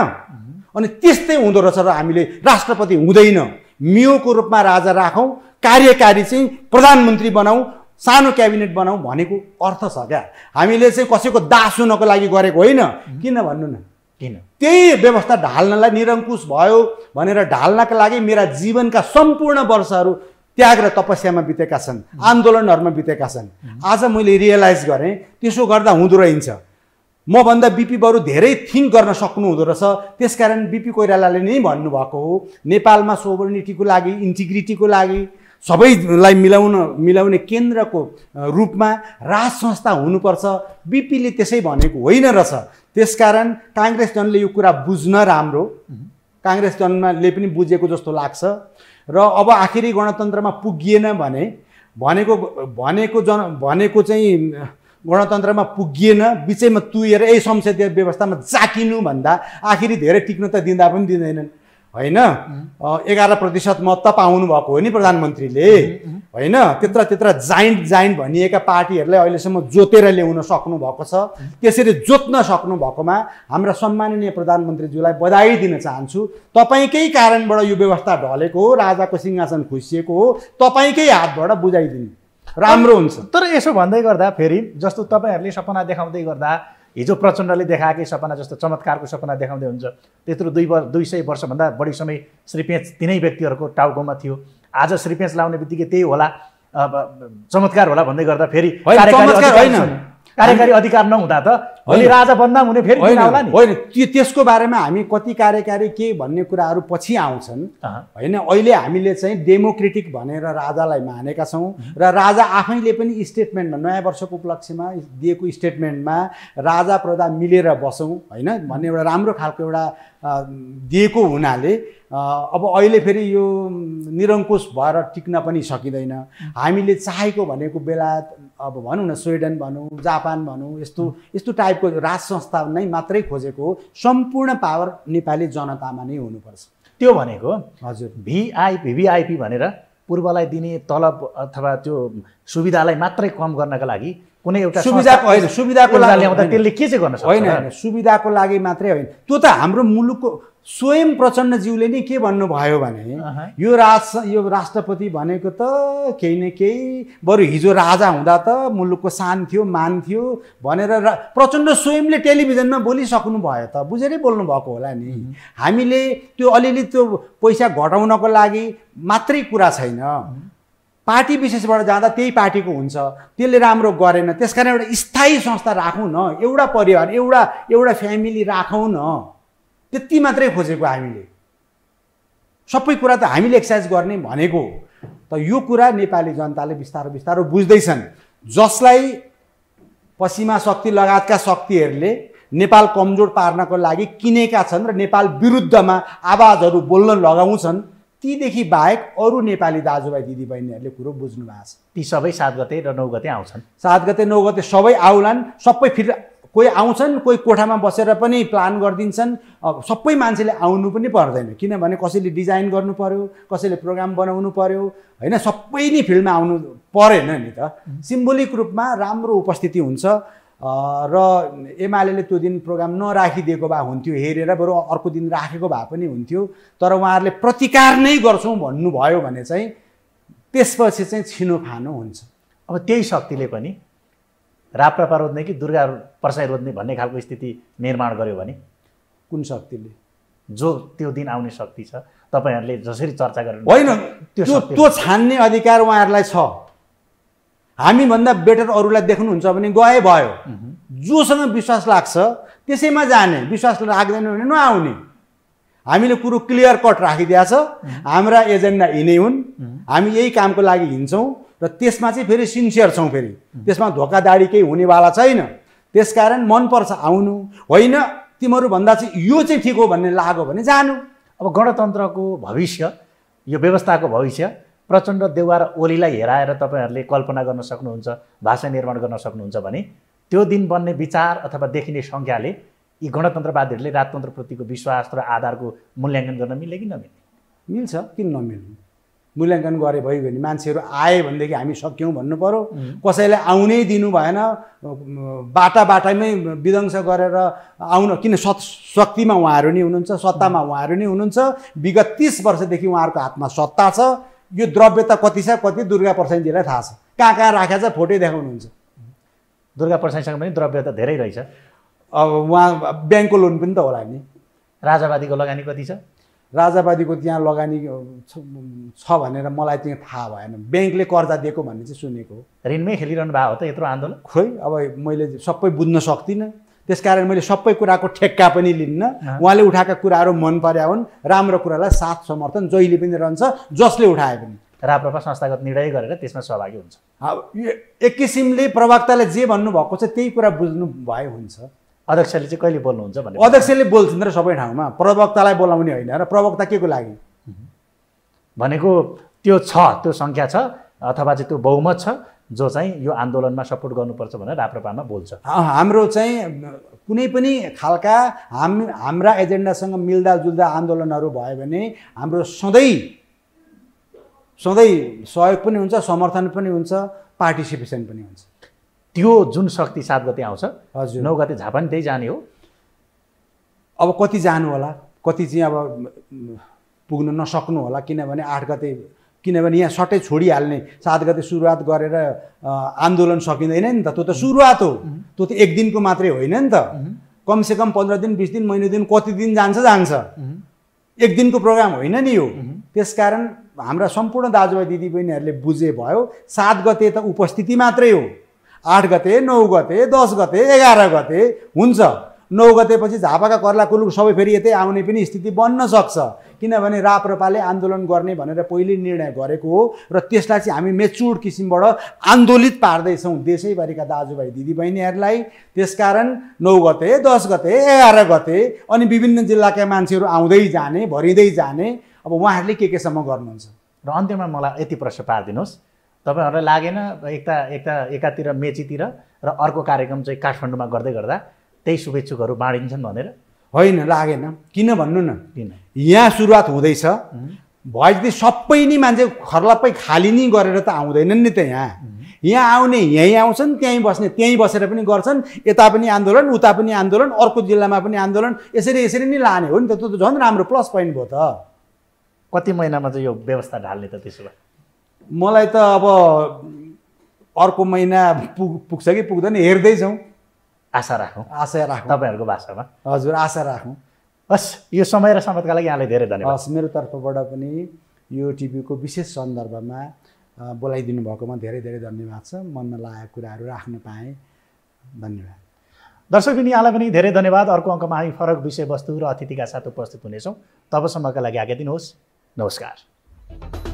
अनि त्यस्तै हुँदो रहेछ र हामीले राष्ट्रपति हुँदैन। मियोको रूपमा राजा राखौँ कार्यकारी चाहिँ प्रधानमन्त्री बनाऊ सानो क्याबिनेट बनाऊ भनेको अर्थ छ क्या। हामीले चाहिँ कसैको दास हुनको लागि गरेको होइन। किन भन्नु न? किन? त्यही व्यवस्था ढाल्नलाई निरङ्कुश भयो भनेर ढाल्नका लागि मेरा जीवनका सम्पूर्ण वर्षहरू त्याग र तपस्यामा बितेका छन् आन्दोलनहरूमा बितेका छन्। आज मैले रियलाइज गरेँ त्यसो गर्दा हुँदो रहेछ। मभन्दा बिपी बरु धेरै थिङ्क गर्न सक्नु हुँदो रहेछ। त्यसकारण बिपी कोइरालाले नै भन्नुभएको हो नेपालमा सोभर्निटीको लागि इन्टिग्रिटीको लागि सबैलाई मिलाउन मिलाउने केन्द्रको रूपमा राज संस्था हुनुपर्छ। बिपीले त्यसै भनेको होइन रहेछ। त्यसकारण काङ्ग्रेस जनले यो कुरा बुझ्न राम्रो। काङ्ग्रेस जनले पनि बुझेको जस्तो लाग्छ। र अब आखिरी गणतन्त्रमा पुगिएन भने भनेको भनेको जन भनेको चाहिँ गणतन्त्रमा पुगिएन बिचैमा तुएर यही संसदीय व्यवस्थामा जाकिनु भन्दा आखिरी धेरै टिक्न त दिँदा पनि दिँदैनन्। होइन? एघार प्रतिशत मत त पाउनु भएको हो नि प्रधानमन्त्रीले। होइन? त्यत्र त्यत्र जाइन्ट जाइन्ट भनिएका पार्टीहरूलाई अहिलेसम्म जोतेर ल्याउन सक्नु भएको छ। त्यसरी जोत्न सक्नु भएकोमा हाम्रा सम्माननीय प्रधानमन्त्रीज्यूलाई बधाई दिन चाहन्छु। तपाईँकै कारणबाट यो व्यवस्था ढलेको हो राजाको सिंहासन खुसिएको हो। तपाईँकै हातबाट बुझाइदिनु। राम्रो हुन्छ। तर यसो भन्दै गर्दा फेरि जस्तो तपाईँहरूले सपना देखाउँदै गर्दा हिजो प्रचण्डले देखाएकै सपना जस्तो चमत्कारको सपना देखाउँदै हुन्छ। त्यत्रो दुई वर्ष दुई सय वर्षभन्दा बढी समय श्रीपेच तिनै व्यक्तिहरूको टाउकोमा थियो। आज श्रीपेच लाउने बित्तिकै त्यही होला। चमत्कार होला भन्दै गर्दा फेरि कार्यकारी अधिकार नहुँदा त भोलि राजा बदनाम हुने फेरि होला नि? होइन। त्यो त्यसको बारेमा हामी कति कार्यकारी के भन्ने कुराहरू पछि आउँछन्। होइन अहिले हामीले चाहिँ डेमोक्रेटिक भनेर राजालाई मानेका छौँ र राजा आफैले पनि स्टेटमेन्टमा नयाँ वर्षको उपलक्ष्यमा दिएको स्टेटमेन्टमा राजा प्रजा मिलेर बसौँ होइन? भन्ने एउटा राम्रो खालको एउटा दिएको हुनाले अब अहिले फेरि यो निरङ्कुश भएर टिक्न पनि सकिँदैन। हामीले चाहेको भनेको बेला अब भनौँ न स्विडन भनौँ जापान भनौँ यस्तो यस्तो टाइपको राज संस्था नै मात्रै खोजेको सम्पूर्ण पावर नेपाली जनतामा नै हुनुपर्छ। त्यो भनेको हजुर। भिआइपी भिभिआइपी भनेर पूर्वलाई दिने तलब अथवा त्यो सुविधालाई मात्रै कम गर्नका लागि कुनै एउटा सुविधाको होइन सुविधाको लागि ल्याउँदा त्यसले के चाहिँ गर्न सक्छ? होइन सुविधाको लागि मात्रै होइन। त्यो त हाम्रो मुलुकको स्वयं प्रचण्डज्यूले नै के भन्नुभयो भने यो राज यो राष्ट्रपति भनेको त केही न केही बरु हिजो राजा हुँदा त मुलुकको सान थियो मान थियो भनेर प्रचण्ड स्वयंले टेलिभिजनमा बोलिसक्नु भयो त। बुझेरै बोल्नु भएको होला नि। हामीले त्यो अलिअलि त्यो पैसा घटाउनको लागि मात्रै कुरा छैन। पार्टी विशेषबाट जाँदा त्यही पार्टीको हुन्छ। त्यसले राम्रो गरेन। त्यस कारण एउटा स्थायी संस्था राखौँ न। एउटा परिवार एउटा एउटा फ्यामिली राखौँ न। त्यति मात्रै खोजेको हामीले। सबै कुरा त हामीले एक्सर्साइज गर्ने भनेको त यो कुरा नेपाली जनताले बिस्तारो बिस्तारो बुझ्दैछन्। जसलाई पश्चिमा शक्ति लगायतका शक्तिहरूले नेपाल कमजोर पार्नको लागि किनेका छन् र नेपाल विरुद्धमा आवाजहरू बोल्न लगाउँछन्। तीदेखि बाहेक अरू नेपाली दाजुभाइ दिदीबहिनीहरूले कुरो बुझ्नु भएको छ। ती सबै सात गते र नौ गते आउँछन्। सात गते नौ गते सबै आउलान् सबै फेरि कोही आउँछन् कोही कोठामा बसेर पनि प्लान गरिदिन्छन्। सबै मान्छेले आउनु पनि पर्दैन किनभने कसैले डिजाइन गर्नु पऱ्यो कसैले प्रोग्राम बनाउनु पऱ्यो होइन? सबै नै फिल्डमा आउनु परेन नि त। सिम्बोलिक रूपमा राम्रो उपस्थिति हुन्छ। र एमाले त्यो दिन प्रोग्राम नराखिदिएको भए हुन्थ्यो हेरेर बरु अर्को दिन राखेको भए पनि हुन्थ्यो। तर उहाँहरूले प्रतिकार नै गर्छौँ भन्नुभयो भने चाहिँ त्यसपछि चाहिँ छिनोफानो हुन्छ। अब त्यही शक्तिले पनि राप्रपा रोज्ने कि दुर्गा पर्साई रोज्ने भन्ने खालको स्थिति निर्माण गर्यो भने? कुन शक्तिले? जो त्यो दिन आउने शक्ति छ तपाईँहरूले जसरी चर्चा गरेर होइन त्यो त्यो छान्ने अधिकार उहाँहरूलाई छ। हामीभन्दा बेटर अरूलाई देख्नुहुन्छ भने गए भयो। जोसँग विश्वास लाग्छ त्यसैमा जाने विश्वास राख्दैन भने नआउने। हामीले कुरो क्लियर कट राखिदिएको छ। हाम्रा एजेन्डा यिनै हुन्। हामी यही कामको लागि हिँड्छौँ र त्यसमा चाहिँ फेरि सिन्सियर छौँ फेरि। त्यसमा धोकाधाडी केही हुनेवाला छैन। त्यसकारण मनपर्छ आउनु। होइन तिमीहरूभन्दा चाहिँ यो चाहिँ ठिक हो भन्ने लाग्यो भने जानु। अब गणतन्त्रको भविष्य यो व्यवस्थाको भविष्य प्रचण्ड देउवा र ओलीलाई हेराएर तपाईँहरूले कल्पना गर्न सक्नुहुन्छ भाषा निर्माण गर्न सक्नुहुन्छ भने त्यो दिन बन्ने विचार अथवा देखिने सङ्ख्याले यी गणतन्त्रवादीहरूले राजतन्त्रप्रतिको विश्वास र आधारको मूल्याङ्कन गर्न मिल्ने कि नमिल्ने? मिल्छ किन नमिल्ने? मूल्याङ्कन गरे भयो भने मान्छेहरू आए भनेदेखि हामी सक्यौँ भन्नु पऱ्यो कसैलाई आउनै दिनु भएन बाटा बाटामै विध्वंस गरेर आउन किन सत् शक्तिमा उहाँहरू नै हुनुहुन्छ सत्तामा उहाँहरू नै हुनुहुन्छ विगत तिस वर्षदेखि उहाँहरूको हातमा सत्ता छ। यो द्रव्य त कति छ कति दुर्गा प्रसादजीलाई थाहा छ। कहाँ कहाँ राखेको छ फोटो देखाउनुहुन्छ। दुर्गा प्रसादसँग पनि द्रव्य त धेरै रहेछ। अब उहाँ ब्याङ्कको लोन पनि त होला नि। राजावादीको लगानी कति छ? राजावादीको त्यहाँ लगानी छ भनेर मलाई त्यहाँ थाहा भएन। ब्याङ्कले कर्जा दिएको भन्ने चाहिँ सुनेको हो। ऋणमै खेलिरहनु भएको हो त यत्रो आन्दोलन? खोइ अब मैले सबै बुझ्न सक्दिनँ। त्यसकारण मैले सबै कुराको ठेक्का पनि लिन्न। उहाँले उठाएका कुराहरू मन पर्या हुन्। राम्रो कुरालाई साथ समर्थन जहिले पनि रहन्छ जसले उठाए पनि। राप्रपा संस्थागत निर्णय गरेर त्यसमा सहभागी हुन्छ। एक किसिमले प्रवक्ताले जे भन्नुभएको छ त्यही कुरा बुझ्नु भए हुन्छ। अध्यक्षले चाहिँ कहिले बोल्नुहुन्छ भन्ने अध्यक्षले बोल्छन् र सबै ठाउँमा। प्रवक्तालाई बोलाउने होइन र प्रवक्ता के को लागि? भनेको त्यो छ त्यो सङ्ख्या छ अथवा चाहिँ त्यो बहुमत छ। जो चाहिँ यो आन्दोलनमा सपोर्ट गर्नुपर्छ भनेर राप्रपामा बोल्छ। हाम्रो चाहिँ कुनै पनि खालका हाम हाम्रा एजेन्डासँग मिल्दाजुल्दा आन्दोलनहरू भयो भने हाम्रो सधैँ सधैँ सहयोग पनि हुन्छ समर्थन पनि हुन्छ पार्टिसिपेसन पनि हुन्छ। त्यो जुन शक्ति सात गते आउँछ हजुर। नौ गते झापा नि त्यही जाने हो। अब कति जानु होला कति चाहिँ अब पुग्न नसक्नु होला किनभने आठ गते किनभने यहाँ सट्टै छोडिहाल्ने सात गते सुरुवात गरेर आन्दोलन सकिँदैन नि त। त्यो त सुरुवात हो। त्यो त एक दिनको मात्रै होइन नि त। कमसेकम पन्ध्र दिन बिस दिन महिना दिन कति दिन जान्छ जान्छ। एक दिनको प्रोग्राम होइन नि यो। त्यसकारण हाम्रा सम्पूर्ण दाजुभाइ दिदीबहिनीहरूले बुझे भयो सात गते त उपस्थिति मात्रै हो। आठ गते नौ गते दस गते एघार गते हुन्छ। नौ गतेपछि झापाका कर्ला कुलुक सबै फेरि यतै आउने पनि स्थिति बन्न सक्छ। किनभने राप्रपाले आन्दोलन गर्ने भनेर पहिले निर्णय गरेको हो र त्यसलाई चाहिँ हामी मेचुर्ड किसिमबाट आन्दोलित पार्दैछौँ। देशैभरिका दाजुभाइ दिदीबहिनीहरूलाई त्यसकारण नौ गते दस गते एघार गते अनि विभिन्न जिल्लाका मान्छेहरू आउँदै जाने भरिँदै जाने अब उहाँहरूले के केसम्म गर्नुहुन्छ? र अन्त्यमा मलाई यति प्रश्न पारिदिनुहोस्। तपाईँहरूलाई लागेन एकता एकता एकातिर मेचीतिर र अर्को कार्यक्रम चाहिँ काठमाडौँमा गर्दै गर्दा त्यही शुभेच्छुकहरू बाँडिन्छन् भनेर होइन लागेन। किन भन्नु न? किन? यहाँ सुरुवात हुँदैछ। भए जति सबै नै मान्छे खर्लप्पै खाली नै गरेर त आउँदैनन् नि त यहाँ। यहाँ आउने यहीँ आउँछन् त्यहीँ बस्ने त्यहीँ बसेर पनि गर्छन्। यता पनि आन्दोलन उता पनि आन्दोलन अर्को जिल्लामा पनि आन्दोलन। यसरी यसरी नै लाने हो नि त। त्यो त झन् राम्रो प्लस पोइन्ट भयो त। कति महिनामा चाहिँ यो व्यवस्था ढाल्ने त त्यसो भए? मलाई त अब अर्को महिना पुग पुग्छ कि पुग्दैन हेर्दैछौँ। आशा राखौँ। आशा राखौँ। तपाईँहरूको भाषामा। हजुर आशा राखौँ। हस् यो समय र सम्मतका लागि यहाँलाई धेरै धन्यवाद। हस् मेरो तर्फबाट पनि यो टिभीको विशेष सन्दर्भमा बोलाइदिनु भएकोमा धेरै धेरै धन्यवाद छ। मनमा लागेका कुराहरू राख्न पाएँ। धन्यवाद। दर्शकबिन यहाँलाई पनि धेरै धन्यवाद। अर्को अङ्कमा हामी फरक विषयवस्तु र अतिथिका साथ उपस्थित हुनेछौँ। तबसम्मका लागि आज्ञा दिनुहोस्। नमस्कार।